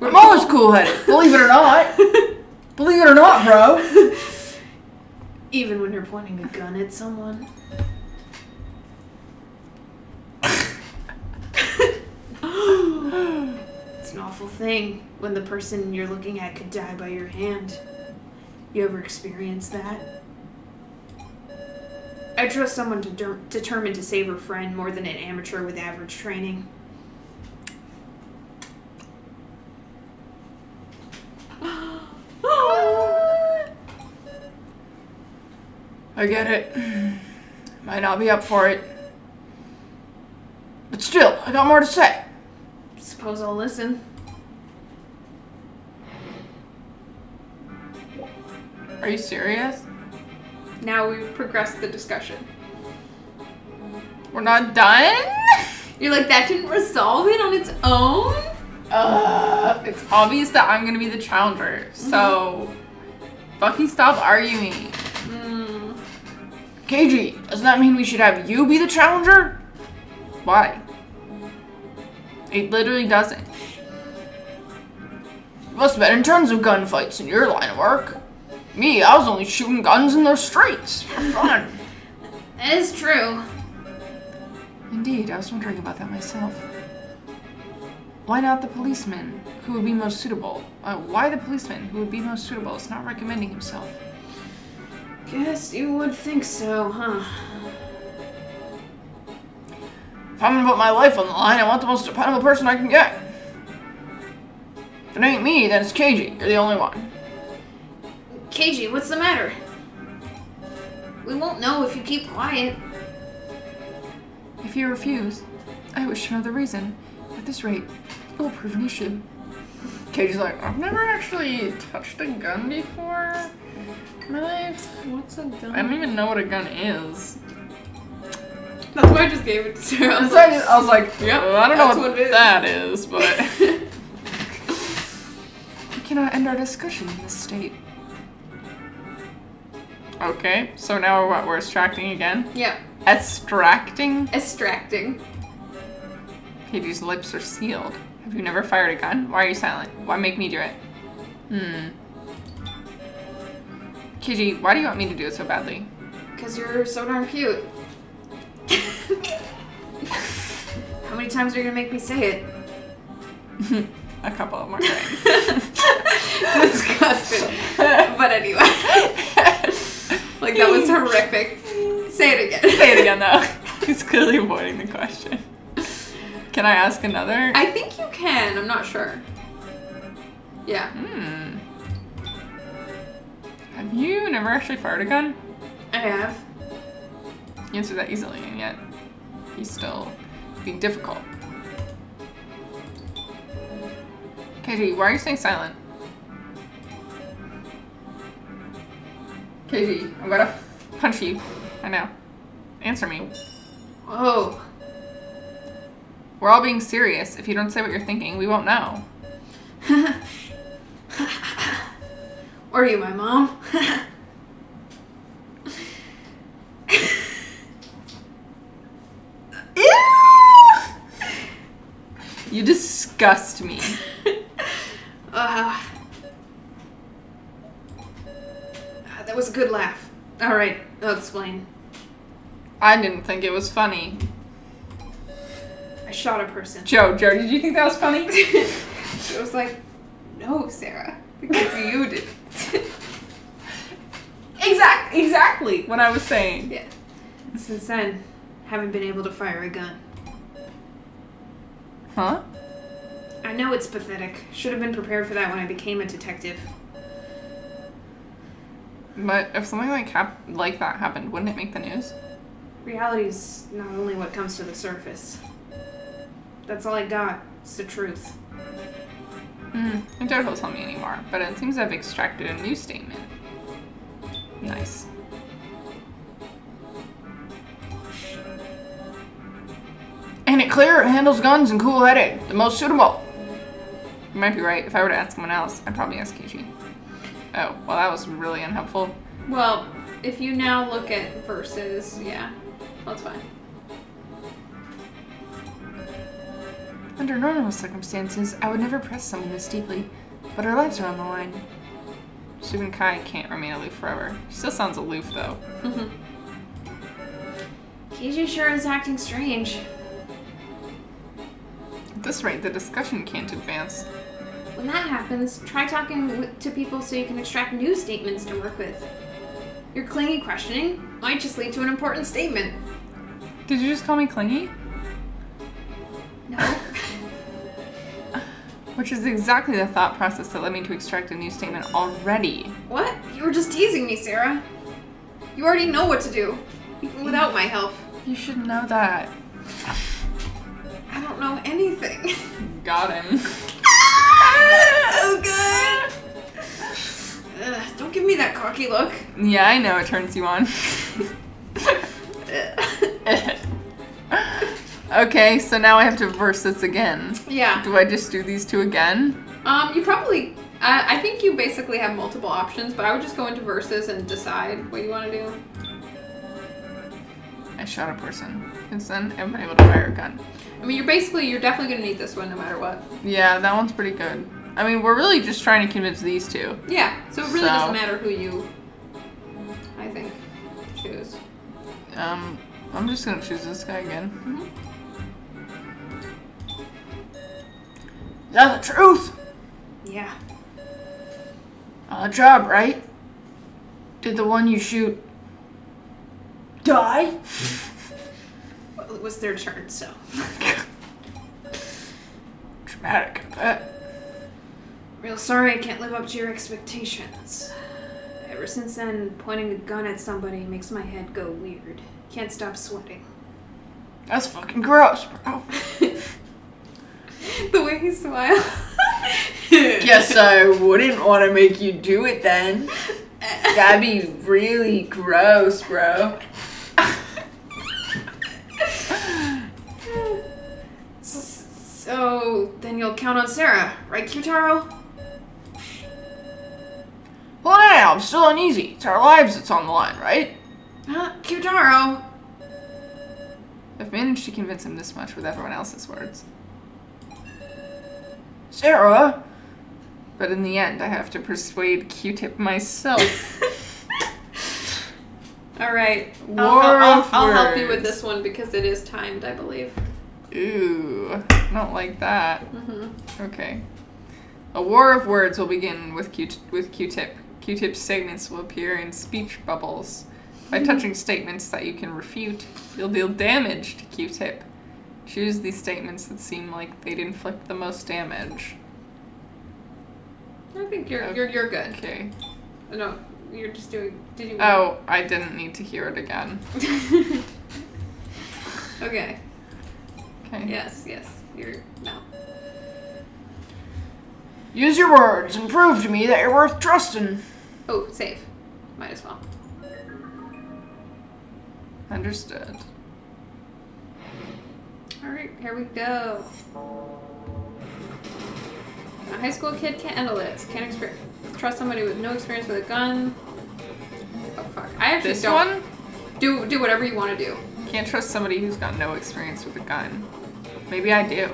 I'm always cool headed, believe it or not. believe it or not, bro. Even when you're pointing a gun at someone. it's an awful thing when the person you're looking at could die by your hand. You ever experienced that? I trust someone to der- determined to save her friend more than an amateur with average training. I get it. Might not be up for it. But still, I got more to say. Suppose I'll listen. Are you serious? Now we've progressed the discussion. We're not done? You're like, that didn't resolve it on its own? Uh, it's obvious that I'm gonna be the challenger. So, Bucky, stop arguing. Hmm. KG, doesn't that mean we should have you be the challenger? Why? It literally doesn't. Must have been in tons of gunfights in your line of work. Me, I was only shooting guns in the streets for fun. That is true. Indeed, I was wondering about that myself. Why not the policeman who would be most suitable? Uh, why the policeman who would be most suitable is not recommending himself? Guess you would think so, huh? if I'm gonna put my life on the line, I want the most dependable person I can get. If it ain't me, then it's KG. You're the only one. KG, what's the matter? We won't know if you keep quiet. If you refuse, I wish to know the reason. At this rate, it will prove an issue. KG's like, I've never actually touched a gun before in my life. What's a gun? I don't even know what a gun is. That's why I just gave it to Sarah. I was like, I was like, yep, Well, I don't know what, what it is. that is, but we cannot end our discussion in this state. Okay, so now we're what? We're extracting again. Yeah, Extracting. extracting. Katie's lips are sealed. Have you never fired a gun? Why are you silent? Why make me do it? Hmm. KG, why do you want me to do it so badly? Because you're so darn cute. How many times are you gonna make me say it? a couple of more times. Disgusting. but anyway. like, that was horrific. Say it again. Say it again though. He's clearly avoiding the question. Can I ask another? I think you can. I'm not sure. Yeah. Hmm. Have you never actually fired a gun? I have. You answered that easily, and yet he's still being difficult. KG, why are you staying silent? KG, I'm gonna punch you. I know. Answer me. Whoa. We're all being serious. If you don't say what you're thinking, we won't know. Or are you my mom? ew! You disgust me. Uh, that was a good laugh. All right, I'll explain. I didn't think it was funny. I shot a person. Joe, Joe, did you think that was funny? It was like, no, Sarah, because you did. exact, exactly what I was saying. yeah. Since then, haven't been able to fire a gun. Huh? I know it's pathetic. Should have been prepared for that when I became a detective. But if something like hap- like that happened, wouldn't it make the news? Reality's not only what comes to the surface. That's all I got. It's the truth. Hmm. I doubt he'll tell me anymore, but it seems I've extracted a new statement. Nice. Ain't it clear? It handles guns and cool headed. The most suitable. You might be right. If I were to ask someone else, I'd probably ask Kichi. Oh, well, that was really unhelpful. Well, if you now look at verses, yeah, that's fine. Under normal circumstances, I would never press someone this deeply, but our lives are on the line. Subin Kai can't remain aloof forever. She still sounds aloof, though. Keiji sure is acting strange. At this rate, the discussion can't advance. When that happens, try talking to people so you can extract new statements to work with. Your clingy questioning might just lead to an important statement. Did you just call me clingy? No. Which is exactly the thought process that led me to extract a new statement already. What? You were just teasing me, Sarah. You already know what to do, even without my help. You should know that. I don't know anything. Got him. so good. Ugh, don't give me that cocky look. Yeah, I know it turns you on. okay, so now I have to verse this again. yeah. Do I just do these two again? Um, you probably. I, I think you basically have multiple options, but I would just go into verses and decide what you want to do. I shot a person. Since then, I've been able to fire a gun. I mean, you're basically you're definitely gonna need this one no matter what. Yeah, that one's pretty good. I mean, we're really just trying to convince these two. Yeah. So it really So- doesn't matter who you. I think choose. Um, I'm just gonna choose this guy again. Is that the truth? yeah. Odd job, right? Did the one you shoot die? It was their turn, so. Dramatic, I bet. Real sorry I can't live up to your expectations. Ever since then, pointing a gun at somebody makes my head go weird. Can't stop sweating. That's fucking gross, bro. the way he smiled. Guess I wouldn't want to make you do it then. That'd be really gross, bro. So, then you'll count on Sarah, right, Kyutaro? Well, now, I'm still uneasy. It's our lives that's on the line, right? Huh? Kyutaro! I've managed to convince him this much with everyone else's words. Sarah? But in the end, I have to persuade Q-Tip myself. All right. I'll, I'll, I'll help you with this one because it is timed, I believe. Ooh, I don't like that. hmm Okay. A war of words will begin with Q with Q-tip. Q-tip's statements will appear in speech bubbles. By touching statements that you can refute, you'll deal damage to Q-tip. Choose the statements that seem like they'd inflict the most damage. I think you're you're you're good. Okay. No, you're just doing. Did you? Oh, I didn't need to hear it again. okay. Okay. Yes. Yes. You're no. Use your words and prove to me that you're worth trusting. Oh, save. Might as well. Understood. All right, here we go. A high school kid can't handle this. Can't exper- trust somebody with no experience with a gun. Oh fuck! I actually This don't one? do do whatever you want to do. Can't trust somebody who's got no experience with a gun. Maybe I do.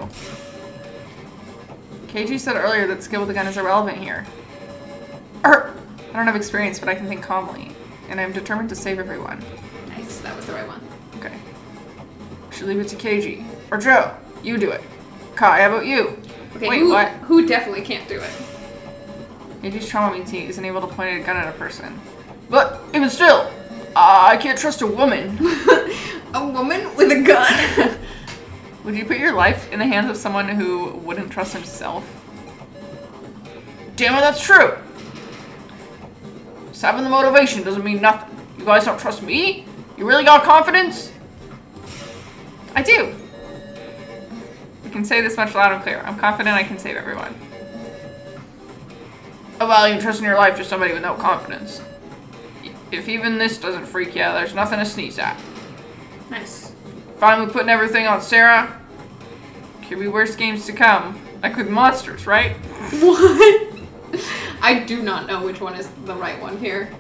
KG said earlier that skill with the gun is irrelevant here. Er, I don't have experience, but I can think calmly. And I'm determined to save everyone. Nice, that was the right one. Okay. Should leave it to KG. Or Joe, you do it. Kai, how about you? Okay, Wait, who, what? who definitely can't do it? KG's trauma means he isn't able to point a gun at a person. But even still, uh, I can't trust a woman. A woman with a gun? Would you put your life in the hands of someone who wouldn't trust himself? Damn it, that's true. Just having the motivation doesn't mean nothing. You guys don't trust me? You really got confidence? I do. I can say this much loud and clear. I'm confident I can save everyone. I value trusting your life to somebody with no confidence. If even this doesn't freak you out, there's nothing to sneeze at. nice. Finally putting everything on Sarah. Could be worse games to come. Like with monsters, right? What? I do not know which one is the right one here.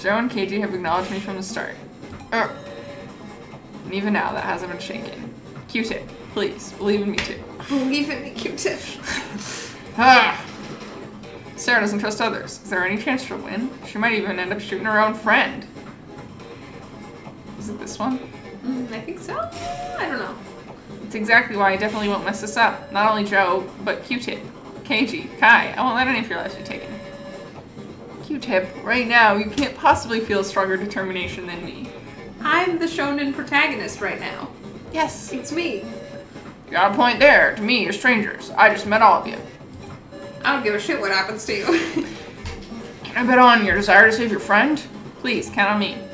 Joe and KG have acknowledged me from the start. Er, And even now, that hasn't been shaken. Q-tip, please, believe in me too. Believe in me, Q-tip. ah, Sarah doesn't trust others. Is there any chance she'll win? She might even end up shooting her own friend. Is it this one? Mm, I think so. I don't know. It's exactly why I definitely won't mess this up. Not only Joe, but Q-tip, KG, Kai. I won't let any of your lives be taken. Q-tip, right now, you can't possibly feel stronger determination than me. I'm the shonen protagonist right now. Yes. It's me. you got a point there. To me, you're strangers. I just met all of you. I don't give a shit what happens to you. Can I bet on your desire to save your friend? Please, count on me.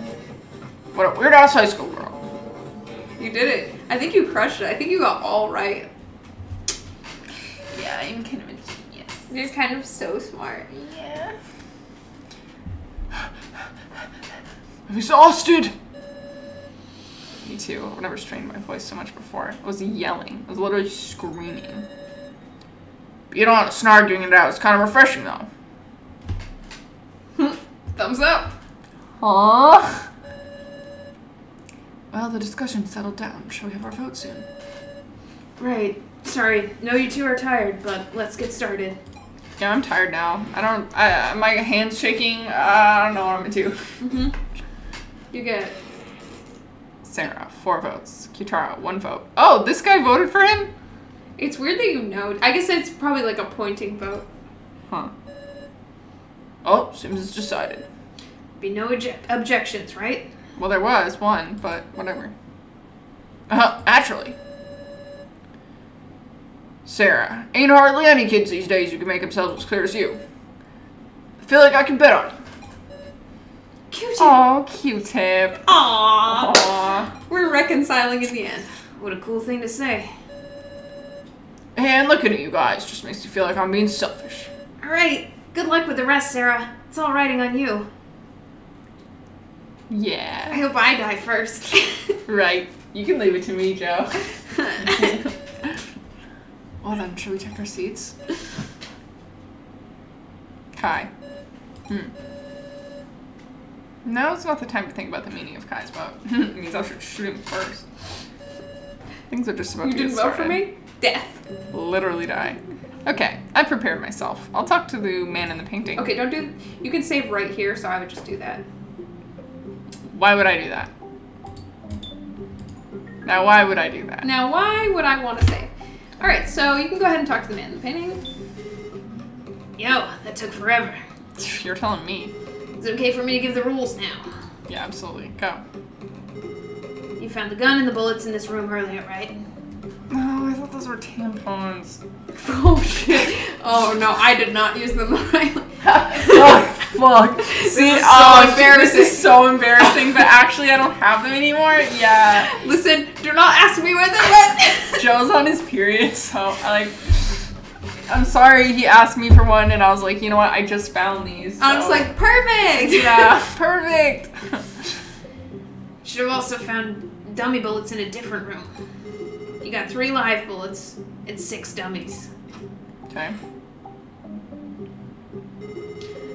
What a weird ass high school girl. you did it. I think you crushed it. I think you got all right. Yeah, I'm kind of a genius. You're kind of so smart. Yeah. I'm exhausted. Me too. I've never strained my voice so much before. I was yelling. I was literally screaming. Being honest and arguing it out It's kind of refreshing, though. Thumbs up. Aww. Well, the discussion settled down. Shall we have our vote soon? Right. Sorry. No, you two are tired, but let's get started. Yeah, I'm tired now. I don't. I, my hands shaking. Uh, I don't know what I'm gonna do. Mm-hmm. You get. Sarah, four votes. Kitara, one vote. Oh, this guy voted for him? It's weird that you know. I guess it's probably like a pointing vote. Huh. Oh, seems it's decided. Be no obje- objections, right? Well, there was one, but whatever. Uh, naturally. Sarah, ain't hardly any kids these days who can make themselves as clear as you. I feel like I can bet on you. Q-tip. Oh, Q-tip. Aww. Aw. We're reconciling in the end. What a cool thing to say. And looking at you guys just makes me feel like I'm being selfish. All right. Good luck with the rest, Sarah. It's all riding on you. I hope I die first. Right. You can leave it to me, Joe. well then, should we take our seats? Kai. Hmm. No, it's not the time to think about the meaning of Kai's vote. it means I should shoot him first. Things are just about you to get didn't vote for me? Death. Literally die. Okay, I prepared myself. I'll talk to the man in the painting. Okay, don't do. You can save right here, so I would just do that. Why would I do that? Now, why would I do that? Now, why would I want to save? All right, so you can go ahead and talk to the man in the painting. Yo, that took forever. You're telling me. Is it okay for me to give the rules now? Yeah, absolutely. Go. You found the gun and the bullets in this room earlier, right? Oh, I thought those were tampons. Oh shit! Oh no, I did not use them the oh, fuck. See, is so oh, embarrassing. This is so embarrassing, but actually I don't have them anymore. Yeah. Listen, do not ask me where they went. Joe's on his period, so I like. I'm sorry he asked me for one, and I was like, you know what? I just found these. I was like, perfect. yeah, perfect. Should have also found dummy bullets in a different room. You got three live bullets and six dummies. okay.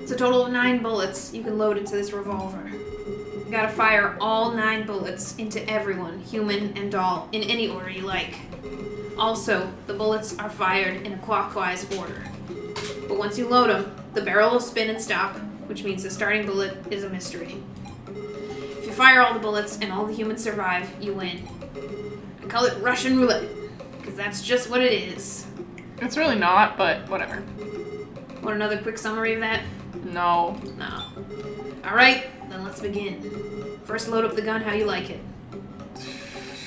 It's a total of nine bullets you can load into this revolver. You gotta fire all nine bullets into everyone, human and doll, in any order you like. Also, the bullets are fired in a clockwise order. But once you load them, the barrel will spin and stop, which means the starting bullet is a mystery. If you fire all the bullets and all the humans survive, you win. Call it Russian roulette, because that's just what it is. It's really not, but whatever. Want another quick summary of that? No. No. Alright, then let's begin. First, load up the gun how you like it.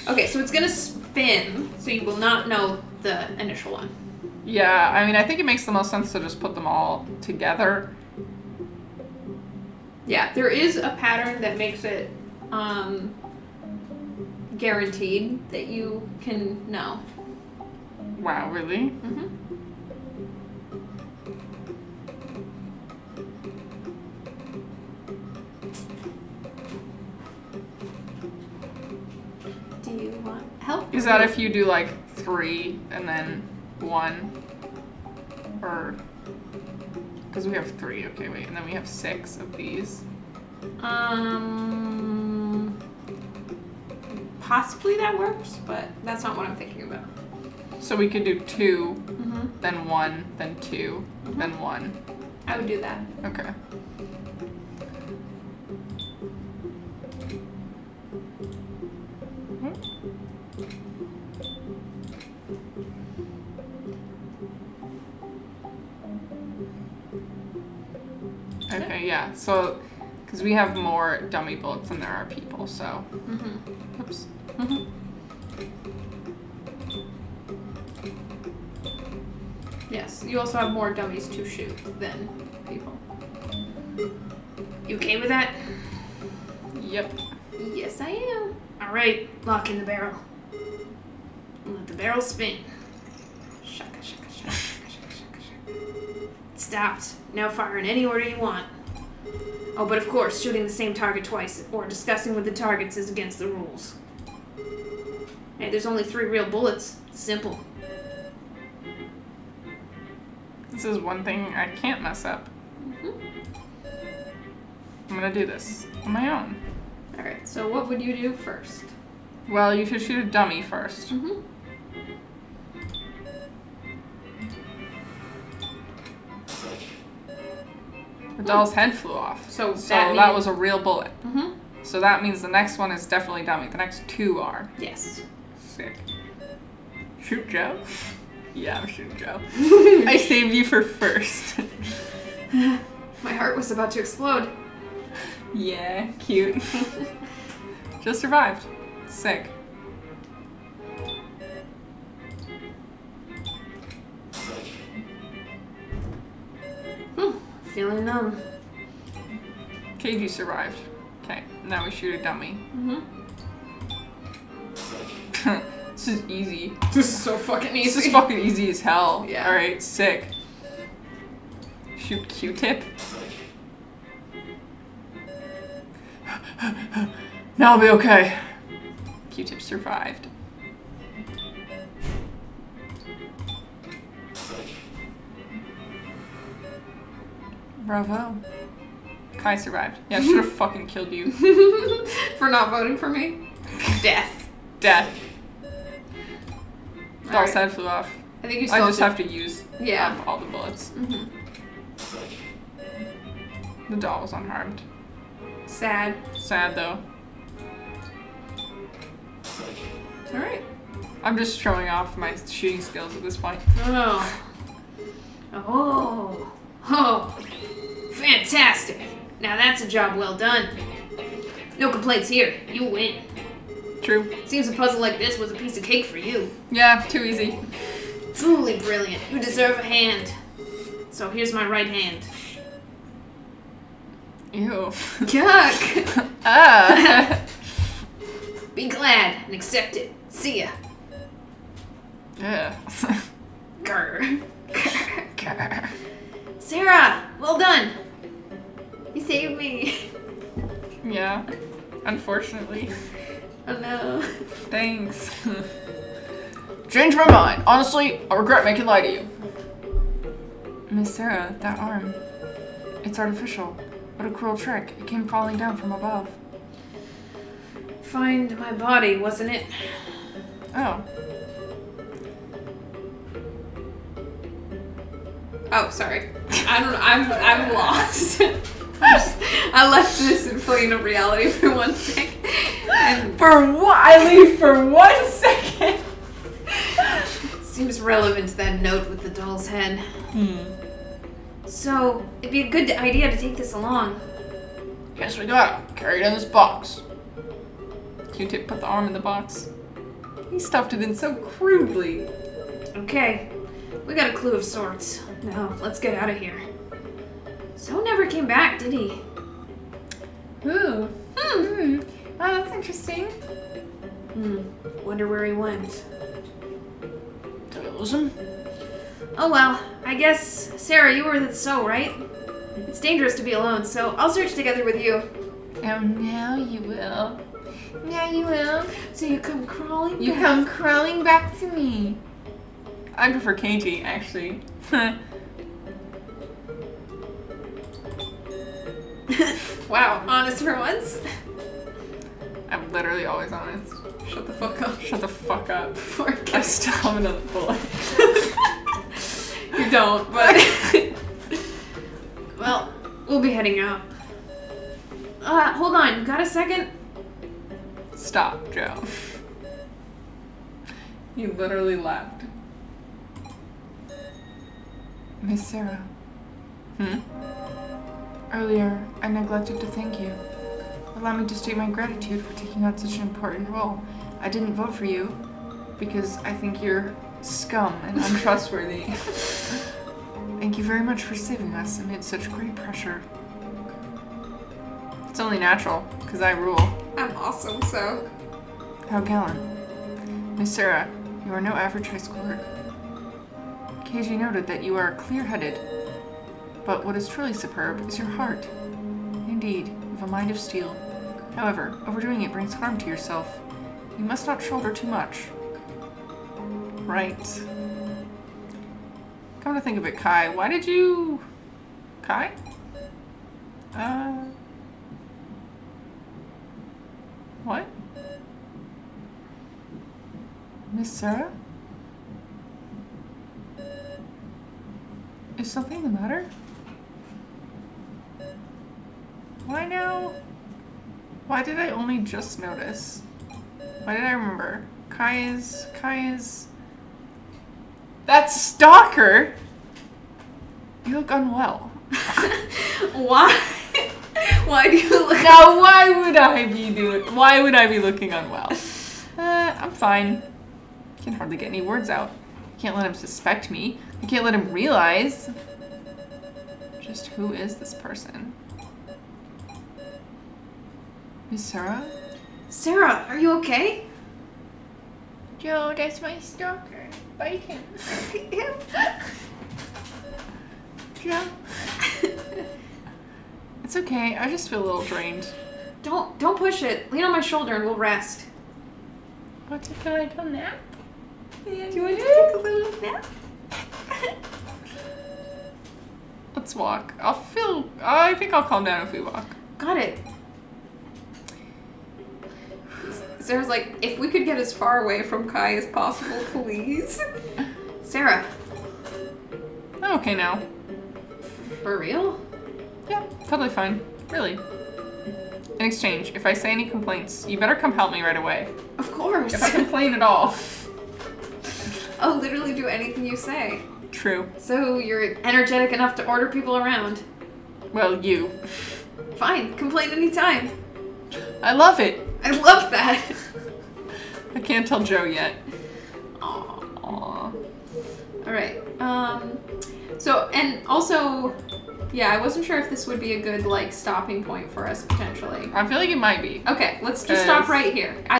Okay, so it's gonna spin, so you will not know the initial one. Yeah, I mean, I think it makes the most sense to just put them all together. Yeah, there is a pattern that makes it um, guaranteed that you can know. Wow, really? hmm Do you want help? Is that if you do like three and then one? Or. Because we have three, okay, wait, and then we have six of these. Um, possibly that works, but that's not what I'm thinking about. So we could do two, hmm then one, then 2 then one. I would do that. Okay. Okay, yeah. So, because we have more dummy bullets than there are people, so. hmm Oops. Mm-hmm. Yes, you also have more dummies to shoot than people. You okay with that? Yep. Yes, I am. Alright, lock in the barrel. Let the barrel spin. Shaka, shaka, shaka, shaka, shaka, shaka, shaka. It stopped. Now fire in any order you want. Oh, but of course, shooting the same target twice or discussing with the targets is against the rules. Hey, there's only three real bullets. Simple. This is one thing I can't mess up. I'm gonna do this on my own. All right. So what would you do first? Well, you should shoot a dummy first. Mm-hmm. The doll's head flew off. So So that that, was a real bullet. Mm-hmm. So that means the next one is definitely dummy. The next two are. Yes. Sick. Shoot Joe? Yeah, I'm shooting Joe. I saved you for first. My heart was about to explode. yeah, cute. Just survived. Sick. Feeling numb. KG survived. Okay, now we shoot a dummy. Mm-hmm. this is easy. This is so fucking easy. This is fucking easy as hell. Yeah. Alright, sick. Shoot Q-tip. now I'll be okay. Q-tip survived. Bravo. Kai survived. Yeah, I should have fucking killed you. For not voting for me. Death. Death. Doll's Alright. head flew off. I think you still I just have have to use Yeah. up all the bullets. Mhm. The doll was unharmed. Sad. Sad though. All right. I'm just showing off my shooting skills at this point. Oh. Oh. Oh. Fantastic. Now that's a job well done. No complaints here. You win. True. Seems a puzzle like this was a piece of cake for you. Yeah, too easy. Truly brilliant. You deserve a hand. So here's my right hand. Ew. Yuck. ah. Be glad and accept it. See ya. yeah. Grr. Sarah, well done. you saved me. yeah. Unfortunately. Oh no. Thanks. Change my mind. Honestly, I regret making lie to you. Miss Sarah, that arm. It's artificial. What a cruel trick. It came falling down from above. find my body, wasn't it? Oh. Oh, sorry. I don't know. I'm I'm lost. I left this in plane of reality for one sec. And For what? I leave for one second. Seems relevant to that note with the doll's head. Hmm. So, it'd be a good idea to take this along. Guess we got it. Carry it in this box. Q-tip put the arm in the box. He stuffed it in so crudely. Okay, we got a clue of sorts. Now, let's get out of here. So never came back, did he? Ooh. Hmm. Oh, that's interesting. Hmm, wonder where he went. Did we lose him? Oh well, I guess, Sarah, you were the so, right? It's dangerous to be alone, so I'll search together with you. Oh, now you will. Now you will. So you come crawling You come crawling back to me. I prefer KG, actually. wow, honest for once. I'm literally always honest. Shut the fuck up. Shut the fuck up. Before I still have another bullet. you don't, but Well, we'll be heading out. Uh, hold on, got a second? Stop, Joe. You literally left. Miss Sarah. Hmm? Earlier, I neglected to thank you. Allow me to state my gratitude for taking on such an important role. I didn't vote for you because I think you're scum and untrustworthy. thank you very much for saving us amid such great pressure. It's only natural, because I rule. I'm awesome, so. How gallant. Miss Sarah, you are no average high schooler. KG noted that you are clear headed, but what is truly superb is your heart. Indeed, you have a mind of steel. However, overdoing it brings harm to yourself. You must not shoulder too much. Right. Come to think of it, Kai, why did you. Kai? Uh. What? Miss Sarah? Is something the matter? Why now? Why did I only just notice? Why did I remember? Kai is. Kai is. That's Stalker! You look unwell. Why? Why do you look? Now, why would I be doing? Why would I be looking unwell? Uh, I'm fine. Can hardly get any words out. Can't let him suspect me. I can't let him realize. Just who is this person? Miss Sarah? Sarah, are you okay? Joe, that's my stalker. Bite him. Joe. It's okay. I just feel a little drained. Don't don't push it. Lean on my shoulder and we'll rest. What's it? Can I go nap? Do you want to take a little nap? Let's walk. I'll feel. I think I'll calm down if we walk. Got it. Sarah's like, if we could get as far away from Kai as possible, please. Sarah, I'm okay now. for real? Yeah, totally fine. Really. In exchange, if I say any complaints, you better come help me right away. Of course. If I complain at all. I'll literally do anything you say. True. So you're energetic enough to order people around. Well, you. Fine, complain anytime. I love it. I love that. I can't tell Joe yet. Aw. Aww. All right. Um. So and also, yeah, I wasn't sure if this would be a good like stopping point for us potentially. I feel like it might be. Okay, let's just stop right here.